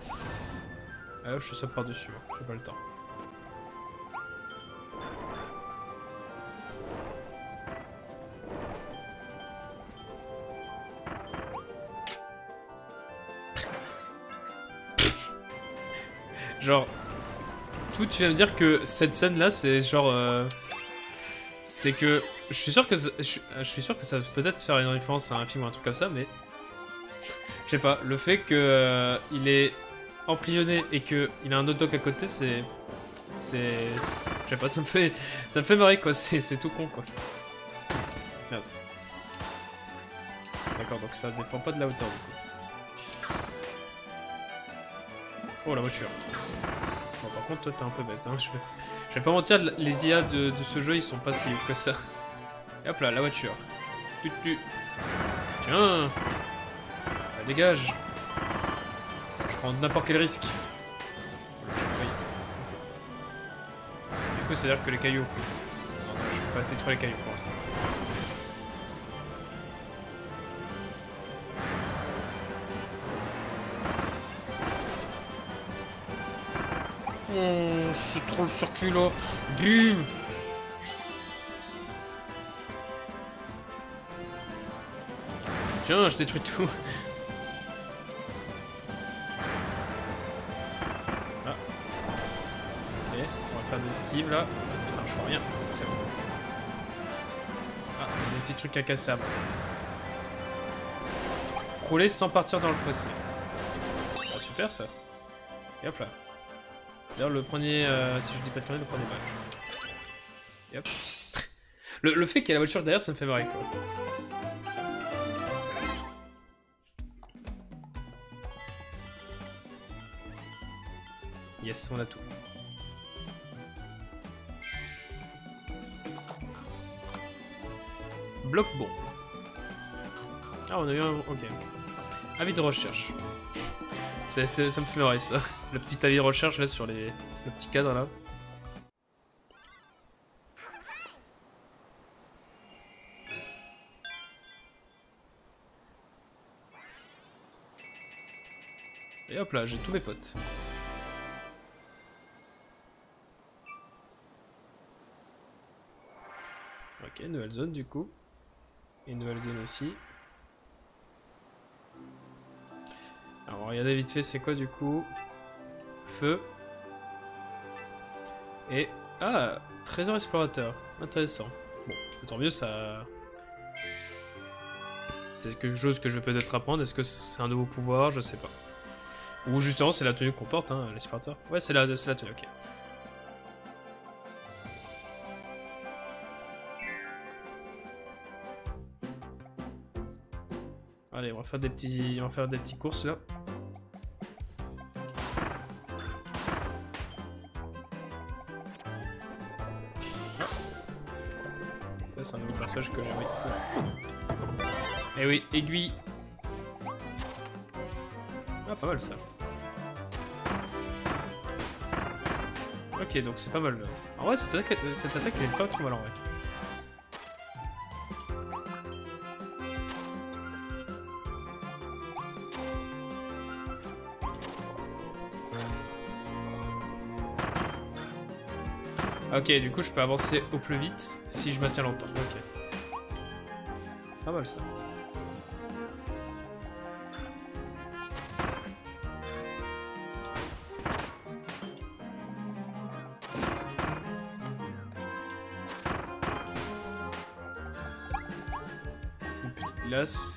Ah, je saute par-dessus, j'ai pas le temps. Genre, tout, tu viens me dire que cette scène là, c'est genre. Euh, c'est que je suis sûr que je, suis sûr que ça peut peut-être faire une référence à un film ou un truc comme ça, mais je sais pas. Le fait que euh, il est emprisonné et que il a un autre à côté, c'est c'est je sais pas, ça me fait ça me fait marrer quoi. C'est tout con quoi. Merci. D'accord, donc ça dépend pas de la hauteur du coup. Oh la voiture. Bon par contre toi t'es un peu bête hein. Je vais... Je vais pas mentir, les IA de, ce jeu, ils sont pas si que ça. Et hop là, la voiture. Tu, tu. Tiens bah, Dégage Je prends n'importe quel risque. Oui. Du coup, ça veut dire que les cailloux... Non, je peux pas détruire les cailloux pour l'instant. c'est trop le circuit là. Bim Tiens, je détruis tout. Ah. Ok, on va faire des esquives là. Putain, je vois rien. C'est bon. Ah, il y a des petits trucs à casser après. Rouler sans partir dans le fossé. Ah, super ça. Et hop là. D'ailleurs, le premier, euh, si je dis pas de conneries, le premier match. Hop. le, le, fait qu'il y ait la voiture derrière, ça me fait marrer, quoi. Yes, on a tout. Bloc bon. Ah, on a eu un... Ok. Avis de recherche. ça me fait marrer ça. Le petit avis de recherche là sur les... le petit cadre là. Et hop là, j'ai tous mes potes. Ok, nouvelle zone du coup. Et nouvelle zone aussi. Alors regardez vite fait c'est quoi du coup? Feu. Et... Ah Trésor explorateur. Intéressant. Bon, c'est tant mieux ça... C'est quelque chose que je vais peut-être apprendre. Est-ce que c'est un nouveau pouvoir? Je sais pas. Ou justement, c'est la tenue qu'on porte, hein, l'explorateur. Ouais, c'est la, la tenue, ok. On va faire des petits, on va faire des petits courses là. Ça, c'est un nouveau personnage que j'ai. Eh oui, aiguille. Ah, pas mal ça. Ok, donc c'est pas mal. En vrai, cette attaque, cette attaque elle est pas trop mal en vrai. Ok, du coup je peux avancer au plus vite si je maintiens longtemps. Ok. Pas mal ça. glace.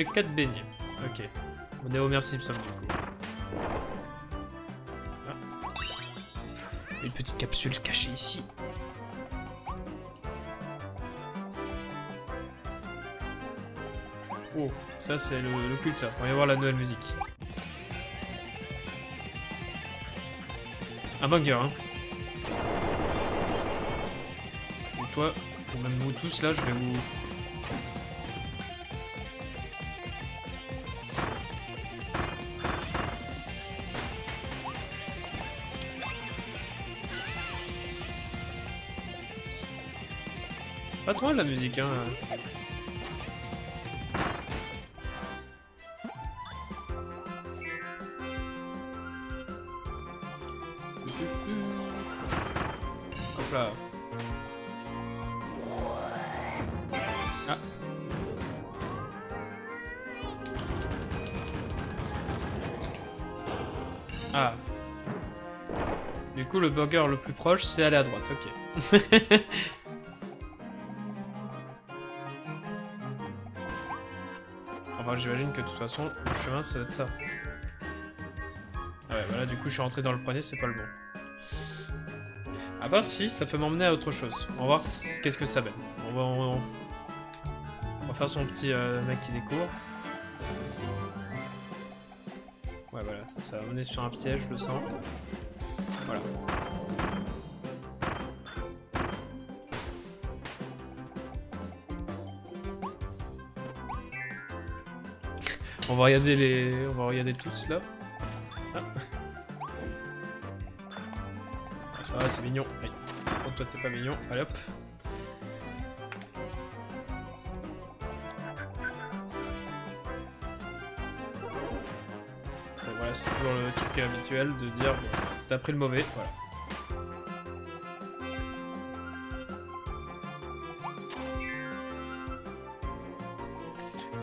Manger 4 beignets. Ok. On est Simpson du coup. Ah. Une petite capsule cachée ici. Oh, ça c'est le, culte ça. On va y voir la nouvelle musique. Un banger, hein. Et toi, ou même vous tous là, je vais vous Pas trop mal la musique, hein. Hop là. Ah. Ah. Du coup, le burger le plus proche, c'est aller à droite, ok. de toute façon, le chemin, ça va être ça. Ah ouais, voilà, du coup, je suis rentré dans le premier, c'est pas le bon. À part si, ça peut m'emmener à autre chose. On va voir qu'est-ce que ça donne. On va, on, va faire son petit euh, mec qui découvre. Ouais, voilà, ça va mener sur un piège, je le sens. Voilà. Va regarder les. On va regarder toutes là. Ah. c'est mignon. Oui. Contre toi t'es pas mignon. Allez hop. voilà, c'est toujours le truc habituel de dire t'as pris le mauvais, voilà.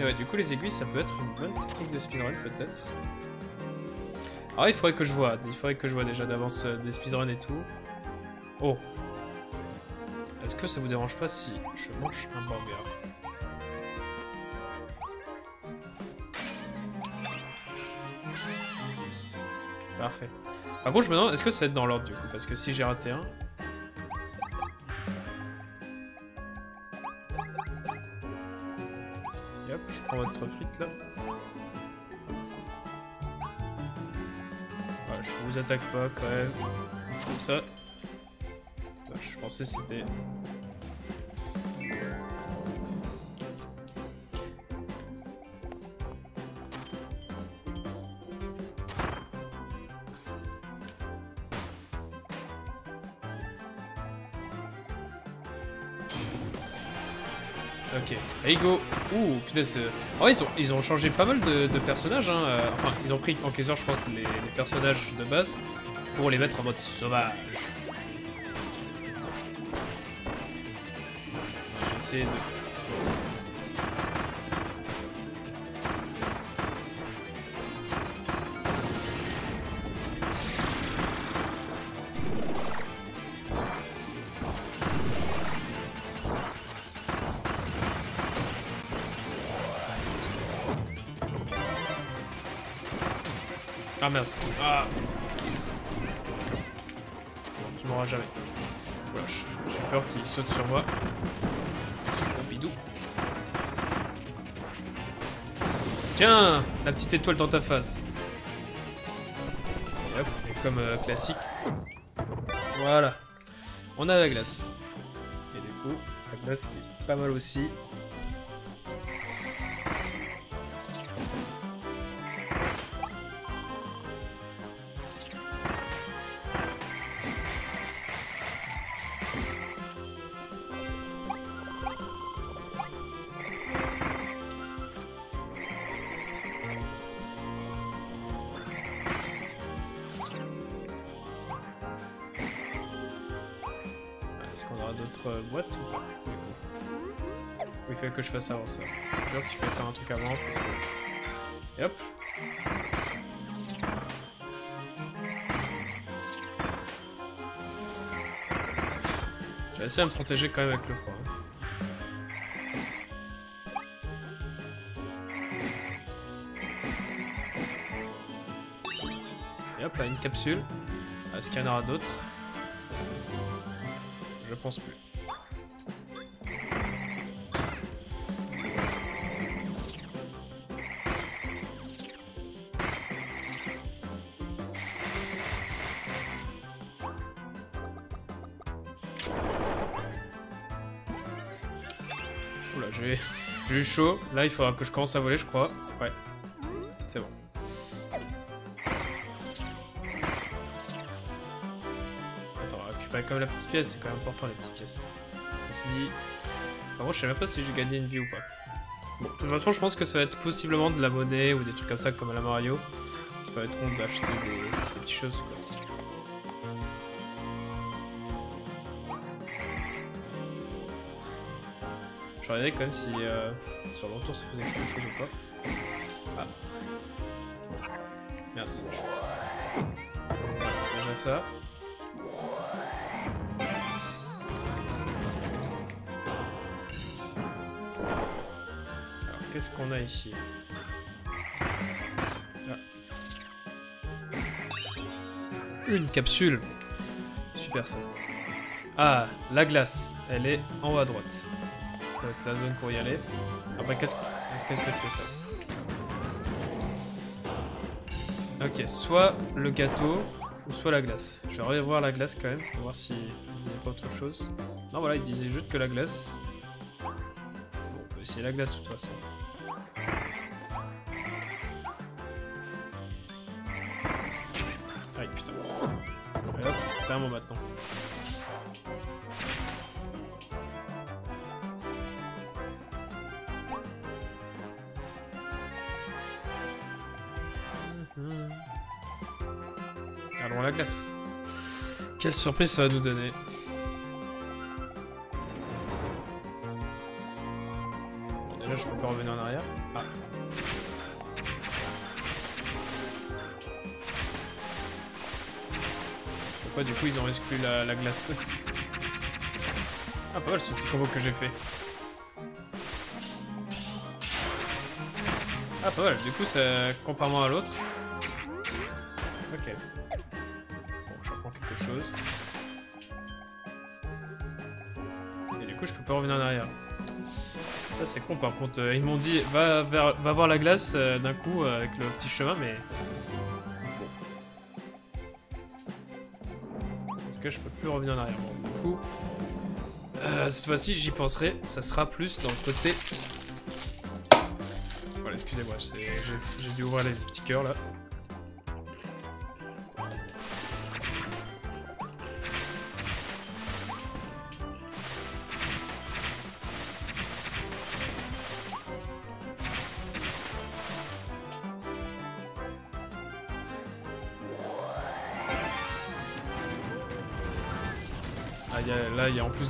Ouais, du coup, les aiguilles, ça peut être une bonne technique de speedrun, peut-être. Alors, il faudrait que je vois. Il faudrait que je vois déjà d'avance euh, des speedruns et tout. Oh. Est-ce que ça vous dérange pas si je mange un burger? Parfait. Par contre, je me demande, est-ce que ça va être dans l'ordre du coup? Parce que si j'ai raté un... je vous attaque pas quand même. Comme ça. Je pensais c'était... Ok, Frigo. Ouh, punaise. euh, En vrai, ils ont, ils ont changé pas mal de, de personnages. Hein. euh, Enfin, ils ont pris en question, je pense, les, les personnages de base pour les mettre en mode sauvage. Je vais essayer de... Ah mince. Ah. Tu m'auras jamais. Voilà, j'ai peur qu'il saute sur moi. Tiens La petite étoile dans ta face. Et comme euh, classique. Voilà. On a la glace. Et du coup, la glace qui est pas mal aussi. Je fasse avant ça. Je jure qu'il faut faire un truc avant parce que... Et hop J'ai essayé de me protéger quand même avec le froid. hein. Et hop là, une capsule. Est-ce qu'il y en aura d'autres? Je pense plus. Oula, j'ai j'ai eu chaud. Là, il faudra que je commence à voler, je crois. Ouais. C'est bon. Attends, on va récupérer quand même la petite pièce, c'est quand même important les petites pièces. On s'est dit... Par je sais même pas si j'ai gagné une vie ou pas. Bon, de toute façon, je pense que ça va être possiblement de la monnaie ou des trucs comme ça comme à la Mario. Qui permettront d'acheter des, des petites choses quoi. Je regardais quand même si euh, sur le retour ça faisait quelque chose ou pas. Ah. Merci. Déjà ça. Alors, qu'est-ce qu'on a ici? Ah. Une capsule Super ça. Ah, la glace. Elle est en haut à droite. La zone pour y aller. Après, qu'est-ce qu'est-ce que c'est ça Ok, soit le gâteau, ou soit la glace. Je vais revoir la glace quand même, pour voir s'il disait pas autre chose. Non, voilà, il disait juste que la glace. Bon, on peut essayer la glace de toute façon. Surprise ça va nous donner. Déjà, je peux pas revenir en arrière. Ah. fois, du coup, ils ont exclu la, la glace. Ah, pas mal ce petit combo que j'ai fait. Ah, pas mal. Du coup, ça, comparément à l'autre. Ok. Pas revenir en arrière. Ça, c'est con, par contre. Euh, Ils m'ont dit, va, vers, va voir la glace euh, d'un coup euh, avec le petit chemin, mais... Tout cas, je peux plus revenir en arrière. Bon, du coup... euh, cette fois-ci, j'y penserai. Ça sera plus dans le côté voilà, excusez-moi, j'ai dû ouvrir les petits cœurs là.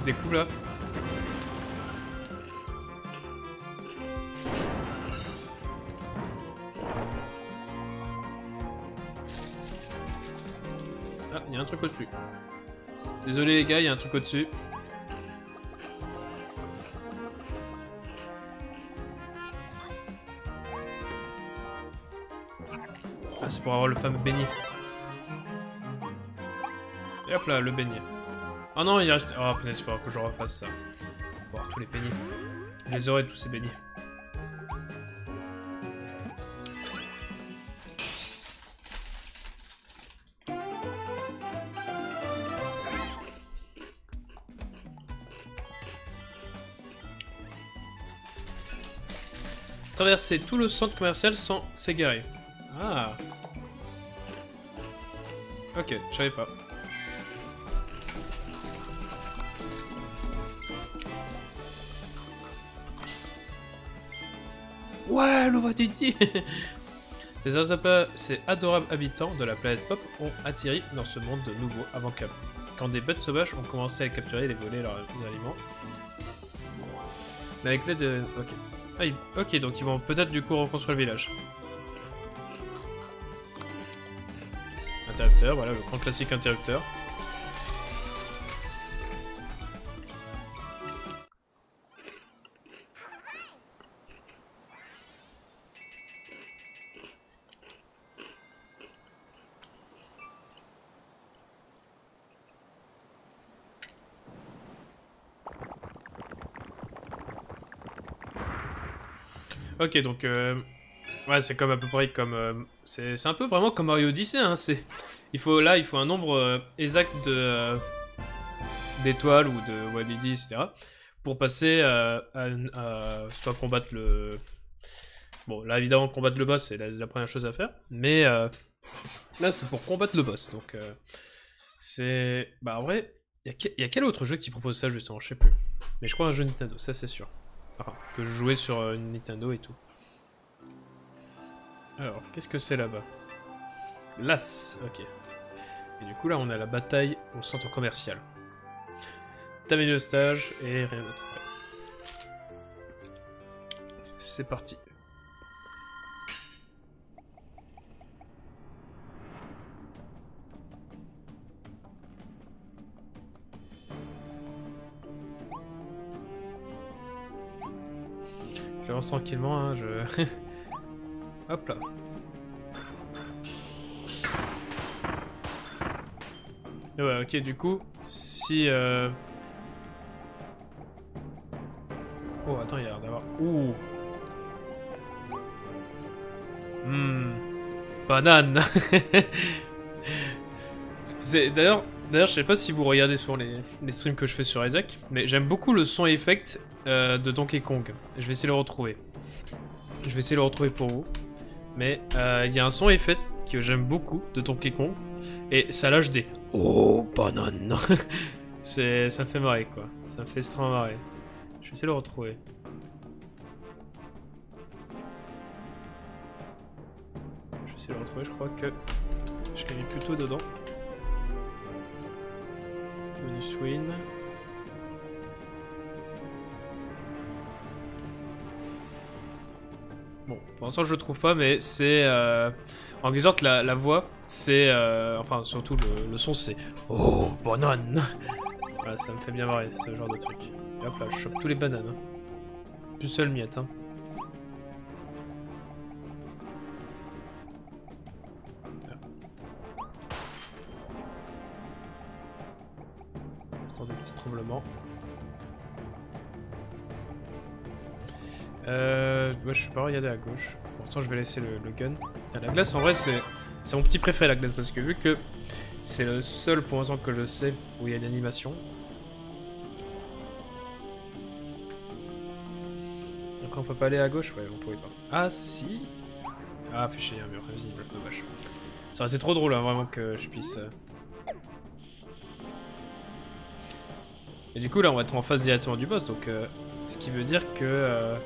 Des coups là. Ah, il y a un truc au-dessus. Désolé les gars, il y a un truc au-dessus. Ah, c'est pour avoir le fameux beignet. Et hop là, le beignet. Ah non, il reste... Oh punaise, il faudra que je refasse ça. Avoir tous les beignets. Je les aurai tous ces beignets. Traverser tout le centre commercial sans s'égarer. Ah. Ok, je savais pas. Ces adora- ces adorables habitants de la planète Pop ont atterri dans ce monde de nouveau avant qu'à quand des bêtes sauvages ont commencé à capturer et les voler leurs aliments. Mais avec l'aide de... Ah, ok, donc ils vont peut-être du coup reconstruire le village. Interrupteur, voilà, le grand classique interrupteur. Ok, donc... euh, Ouais, c'est comme à peu près comme... euh, c'est un peu vraiment comme Mario Odyssey, hein. Il faut, là, il faut un nombre euh, exact de... d'étoiles ou de Walidi, etc. Pour passer à, soit combattre le... Bon, là, évidemment, combattre le boss, c'est la, première chose à faire. Mais là, c'est pour combattre le boss, donc... c'est... Bah, en vrai, il y a quel autre jeu qui propose ça, justement? Je sais plus. Mais je crois un jeu Nintendo, ça c'est sûr. Enfin, que je jouais sur euh, une Nintendo et tout. Alors, qu'est-ce que c'est là-bas? L'As, ok. Et du coup, là, on a la bataille au centre commercial. Terminer le stage et rien d'autre. C'est parti. Tranquillement, hein, je... Hop là. Et ouais, ok, du coup, si... Euh... Oh, attends, il y a l'air d'avoir... Ouh Hmm... Banane. D'ailleurs, d'ailleurs, je sais pas si vous regardez sur les, les streams que je fais sur Isaac, mais j'aime beaucoup le son effect euh, de Donkey Kong. Je vais essayer de le retrouver. Je vais essayer de le retrouver pour vous. Mais euh, il y a un son effet que j'aime beaucoup de Donkey Kong. Et ça lâche des Oh banane ça me fait marrer quoi. Ça me fait extrêmement marrer. Je vais essayer de le retrouver. Je vais essayer de le retrouver, je crois que je l'ai mis plutôt dedans. Bon, pour l'instant je le trouve pas, mais c'est... Euh... En sorte, la, la voix, c'est... Euh... Enfin, surtout le, son, c'est... Oh, banane Voilà, ça me fait bien marrer, ce genre de truc. Et hop là, je chope tous les bananes. Hein. Plus seul miette, hein. Tremblements. Euh, ouais, je suis pas regardé à gauche. Pourtant, je vais laisser le, gun. la glace, en vrai, c'est mon petit préféré, la glace, parce que vu que c'est le seul pour l'instant que je sais où il y a une animation. Donc on peut pas aller à gauche? Ouais, on pouvait pas. Ah, si Ah, fait chier, un mur invisible, dommage. Ça aurait été trop drôle, hein, vraiment, que je puisse... Euh, Et du coup, là, on va être en face directement du boss, donc... Euh, ce qui veut dire que... Euh,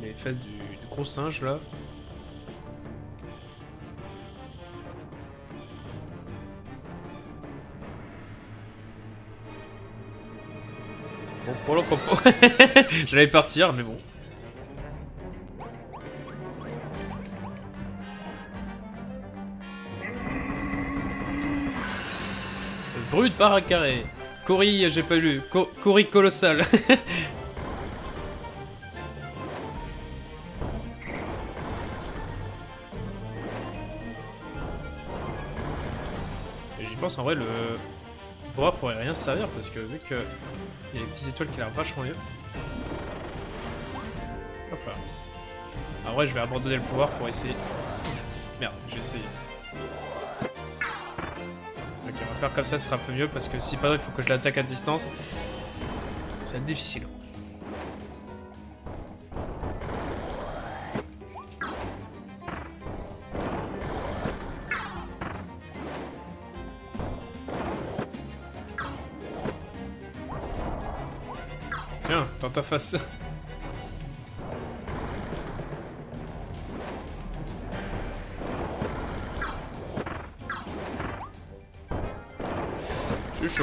les fesses du, gros singe, là. Bon, pour le. J'allais partir, mais bon. Brut par un carré. Cory, j'ai pas lu. Cory colossal. J'y pense en vrai le pouvoir pourrait rien servir parce que vu que il y a des petites étoiles qui l'air vachement mieux. Hop là. En vrai je vais abandonner le pouvoir pour essayer. Merde, j'ai essayé faire comme ça, sera un peu mieux parce que si pas il faut que je l'attaque à distance. Ça va être difficile. Tiens, dans ta face.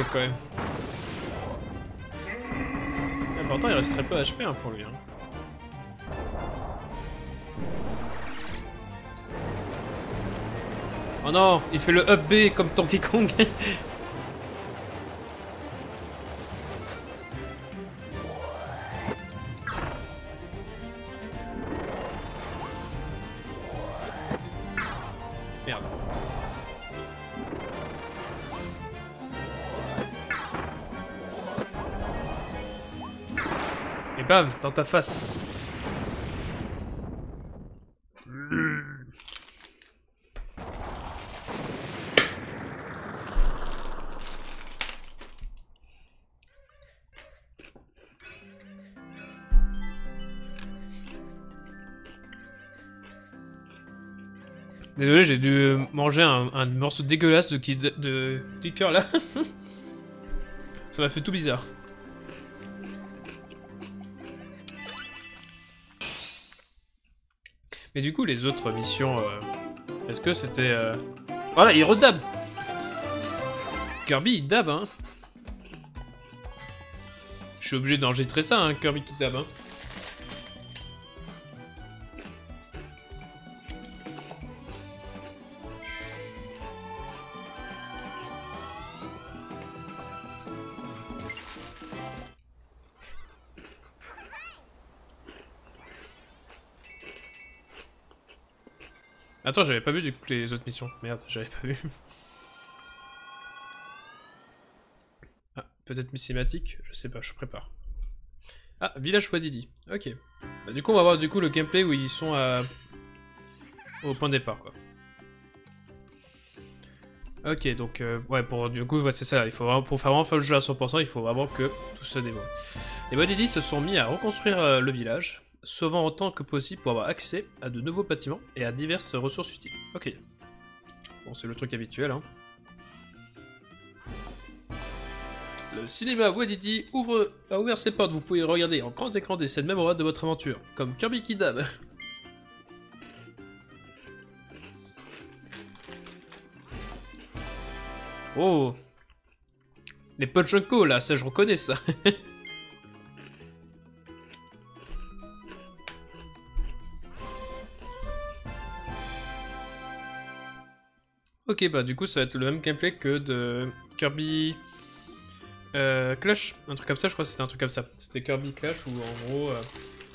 Quand même. Et pourtant il reste très peu HP hein, pour lui. Hein. Oh non, il fait le up B comme Donkey Kong. Bam, dans ta face. Désolé, j'ai dû manger un, morceau dégueulasse de, de, de liqueur là. Ça m'a fait tout bizarre. Et du coup, les autres missions, euh, est-ce que c'était... Euh... Voilà, il redab. Kirby, il dab, hein. Je suis obligé d'enregistrer ça, hein, Kirby qui dab, hein J'avais pas vu du coup les autres missions. Merde, j'avais pas vu. Ah, peut-être cinématique Je sais pas, je prépare. Ah, village Wadidi. Ok. Bah, du coup, on va voir du coup le gameplay où ils sont à... au point de départ, quoi. Ok, donc, euh, ouais, pour du coup, c'est ça. Il faut vraiment, pour faire vraiment faire le jeu à 100%, il faut vraiment que tout se dévoile. Les Wadidi se sont mis à reconstruire euh, le village sauvant autant que possible pour avoir accès à de nouveaux bâtiments et à diverses ressources utiles. Ok. Bon, c'est le truc habituel, hein. Le cinéma Wadidi ouvre, a ouvert ses portes, vous pouvez regarder en grand écran des scènes mémorables de votre aventure, comme Kirby Kidam. Oh Les Pochenko, là, ça je reconnais ça. ok, bah du coup ça va être le même gameplay que de Kirby... Euh, Clash, un truc comme ça, je crois que c'était un truc comme ça. C'était Kirby Clash où en gros euh,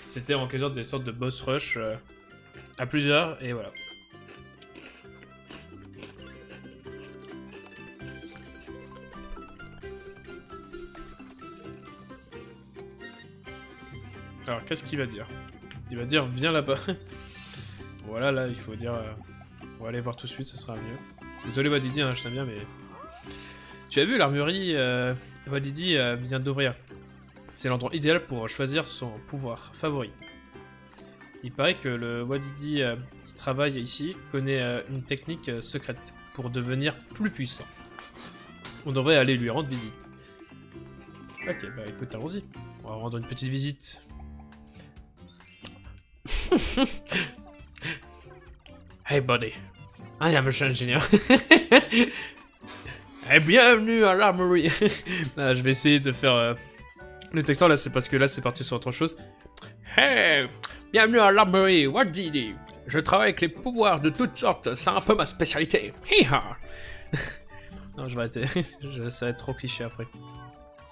c'était en quelque sorte des sortes de boss rush euh, à plusieurs et voilà. Alors qu'est-ce qu'il va dire? Il va dire viens là-bas. voilà là il faut dire on va aller voir tout de suite, ce sera mieux. Désolé Wadidi, hein, je t'aime bien mais tu as vu, l'armurerie euh, Wadidi euh, vient d'ouvrir. C'est l'endroit idéal pour choisir son pouvoir favori. Il paraît que le Wadidi euh, qui travaille ici connaît euh, une technique secrète pour devenir plus puissant. On devrait aller lui rendre visite. Ok, bah écoute, allons-y. On va rendre une petite visite. hey buddy, I am a engineer. Et bienvenue à l'armory Je vais essayer de faire euh, le texte là, c'est parce que là c'est parti sur autre chose. Hey Bienvenue à l'armory, what did he Je travaille avec les pouvoirs de toutes sortes, c'est un peu ma spécialité. Non, je vais arrêter, ça va être trop cliché après.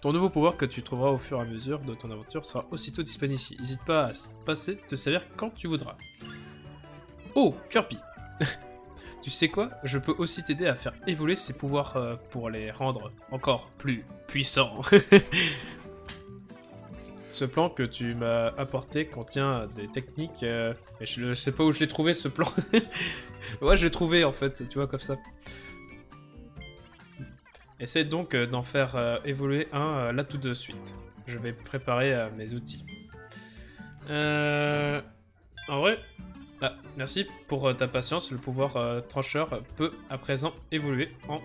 Ton nouveau pouvoir que tu trouveras au fur et à mesure de ton aventure sera aussitôt disponible ici. N'hésite pas à passer te servir quand tu voudras. Oh, Kirby tu sais quoi? Je peux aussi t'aider à faire évoluer ces pouvoirs euh, pour les rendre encore plus puissants. ce plan que tu m'as apporté contient des techniques... Euh, je ne sais pas où je l'ai trouvé ce plan. ouais, je l'ai trouvé en fait, tu vois, comme ça. Essaie donc euh, d'en faire évoluer un là tout de suite. Je vais préparer mes outils. Euh... En vrai, ah, merci pour euh, ta patience. Le pouvoir euh, trancheur peut à présent évoluer en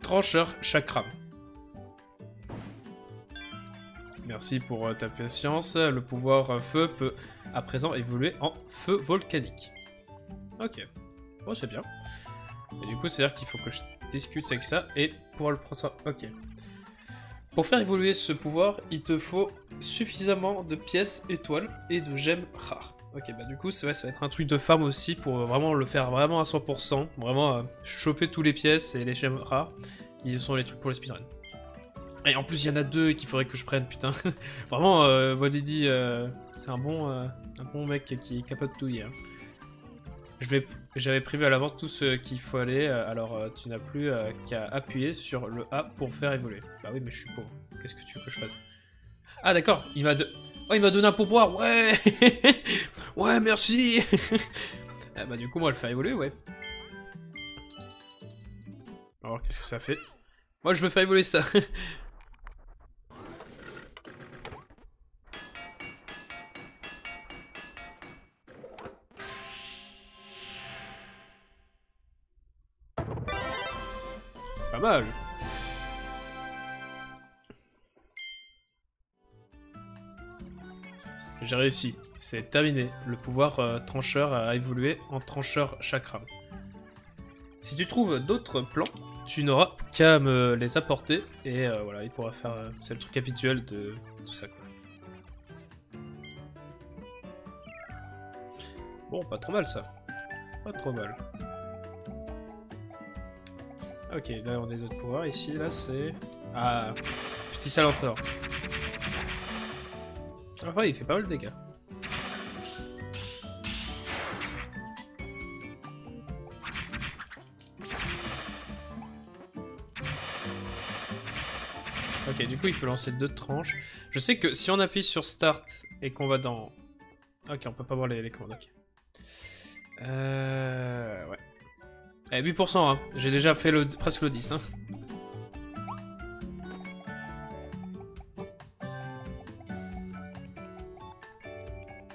trancheur chakram. Merci pour euh, ta patience. Le pouvoir feu peut à présent évoluer en feu volcanique. Ok. Bon, c'est bien. Et du coup, c'est-à-dire qu'il faut que je discute avec ça et pour le prendre. Ok. Pour faire évoluer ce pouvoir, il te faut suffisamment de pièces étoiles et de gemmes rares. Ok, bah du coup, vrai, ça va être un truc de farm aussi pour vraiment le faire vraiment à 100%. Vraiment euh, choper tous les pièces et les gemmes rares qui sont les trucs pour les speedruns. Et en plus, il y en a deux qu'il faudrait que je prenne, putain. vraiment, euh, euh, c'est un bon, euh, un bon mec qui capote tout hier. J'avais prévu à l'avance tout ce qu'il faut aller, alors tu n'as plus qu'à appuyer sur le A pour faire évoluer. Bah oui, mais je suis pauvre. Qu'est-ce que tu veux que je fasse? Ah d'accord, il m'a... De... Oh, il m'a donné un pourboire, ouais Ouais, merci ah, Bah du coup, moi, le faire évoluer, ouais. Alors, qu'est-ce que ça fait? Moi, je veux faire évoluer ça Pas mal J'ai réussi. C'est terminé. Le pouvoir euh, trancheur a évolué en trancheur chakra. Si tu trouves d'autres plans, tu n'auras qu'à me les apporter et euh, voilà, il pourra faire. Euh, c'est le truc habituel de tout ça quoi. Bon, pas trop mal ça. Pas trop mal. Ok, là on a d'autres pouvoirs. Ici, là c'est. Ah, petit salle entrée. Ah ouais, il fait pas mal de dégâts. Ok, du coup, il peut lancer deux tranches. Je sais que si on appuie sur Start et qu'on va dans... Ok, on peut pas voir les, commandes, ok. Euh... Ouais. Eh, 8%, hein. J'ai déjà fait presque le 10, hein.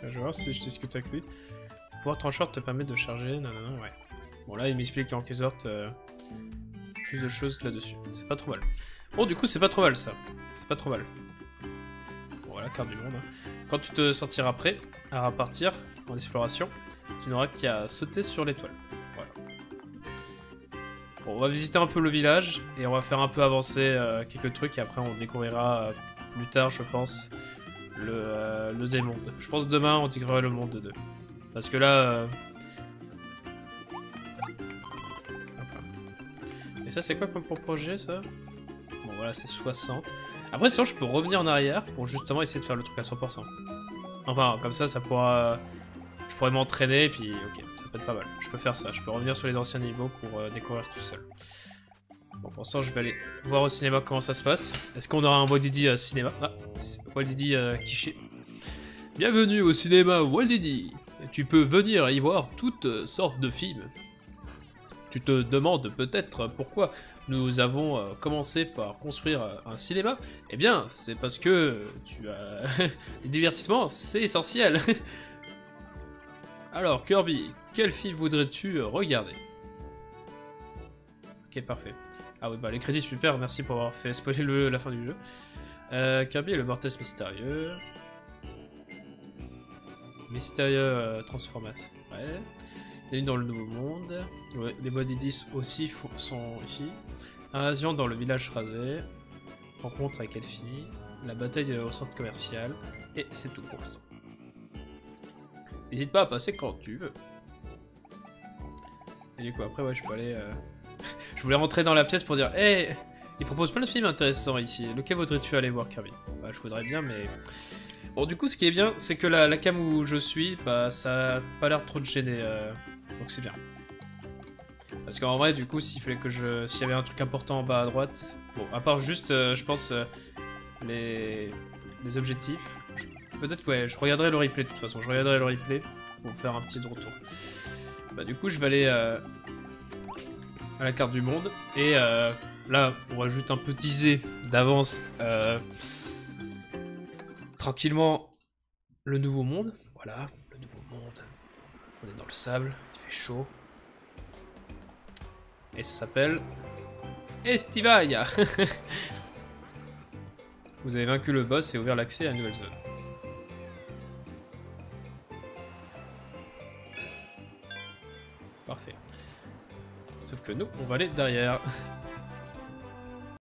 Je vais voir si je discute avec lui. Pouvoir trancheur te permet de charger, non, non, non, ouais. Bon, là, il m'explique en quelque sorte euh, plus de choses là-dessus. C'est pas trop mal. Bon, du coup, c'est pas trop mal, ça. C'est pas trop mal. Bon, voilà, carte du monde. Hein. Quand tu te sentiras prêt à repartir en exploration, tu n'auras qu'à sauter sur l'étoile. Voilà. Bon, on va visiter un peu le village et on va faire un peu avancer euh, quelques trucs et après on découvrira euh, plus tard, je pense, le, euh, le. Je pense demain on découvrira le monde 2. Parce que là... euh, Et ça c'est quoi comme projet ça? Voilà c'est 60. Après sinon je peux revenir en arrière pour justement essayer de faire le truc à 100%. Enfin comme ça ça pourra... Je pourrais m'entraîner et puis ok ça peut être pas mal. Je peux faire ça, je peux revenir sur les anciens niveaux pour euh, découvrir tout seul. Bon pour l'instant je vais aller voir au cinéma comment ça se passe. Est-ce qu'on aura un Walt euh, cinéma? Ah, Walt Didi euh, Quiché. Bienvenue au cinéma Walt. Tu peux venir y voir toutes sortes de films. Tu te demandes peut-être pourquoi nous avons euh, commencé par construire euh, un cinéma Eh bien, c'est parce que tu as... Les divertissements, c'est essentiel Alors, Kirby, quel film voudrais-tu regarder? Ok, parfait. Ah oui, bah les crédits, super, merci pour avoir fait spoiler le- la fin du jeu. Euh, Kirby et le vortex mystérieux. Mystérieux euh. Ouais. Bienvenue dans le nouveau monde. Les 10 aussi sont ici. Invasion dans le village rasé. Rencontre avec Elfini. La bataille au centre commercial. Et c'est tout pour l'instant. N'hésite pas à passer quand tu veux. Et du coup, après, je peux aller. euh, je voulais rentrer dans la pièce pour dire Hé Il propose plein de films intéressants ici. Lequel voudrais-tu aller voir, Kirby? Bah, je voudrais bien, mais. Bon, du coup, ce qui est bien, c'est que la, la cam où je suis, bah, ça a pas l'air trop de gêner. euh, Donc, c'est bien. Parce qu'en vrai, du coup, s'il fallait que je. S'il y avait un truc important en bas à droite. Bon, à part juste, euh, je pense, euh, les. les objectifs. Je- Peut-être que ouais, je regarderai le replay de toute façon. Je regarderai le replay pour faire un petit retour. Bah, du coup, je vais aller euh, à la carte du monde. Et là, on va juste un peu teaser d'avance. tranquillement, le nouveau monde. Voilà, le nouveau monde. On est dans le sable, chaud. Et ça s'appelle Estivaya. Vous avez vaincu le boss et ouvert l'accès à une nouvelle zone. Parfait. Sauf que nous, on va aller derrière.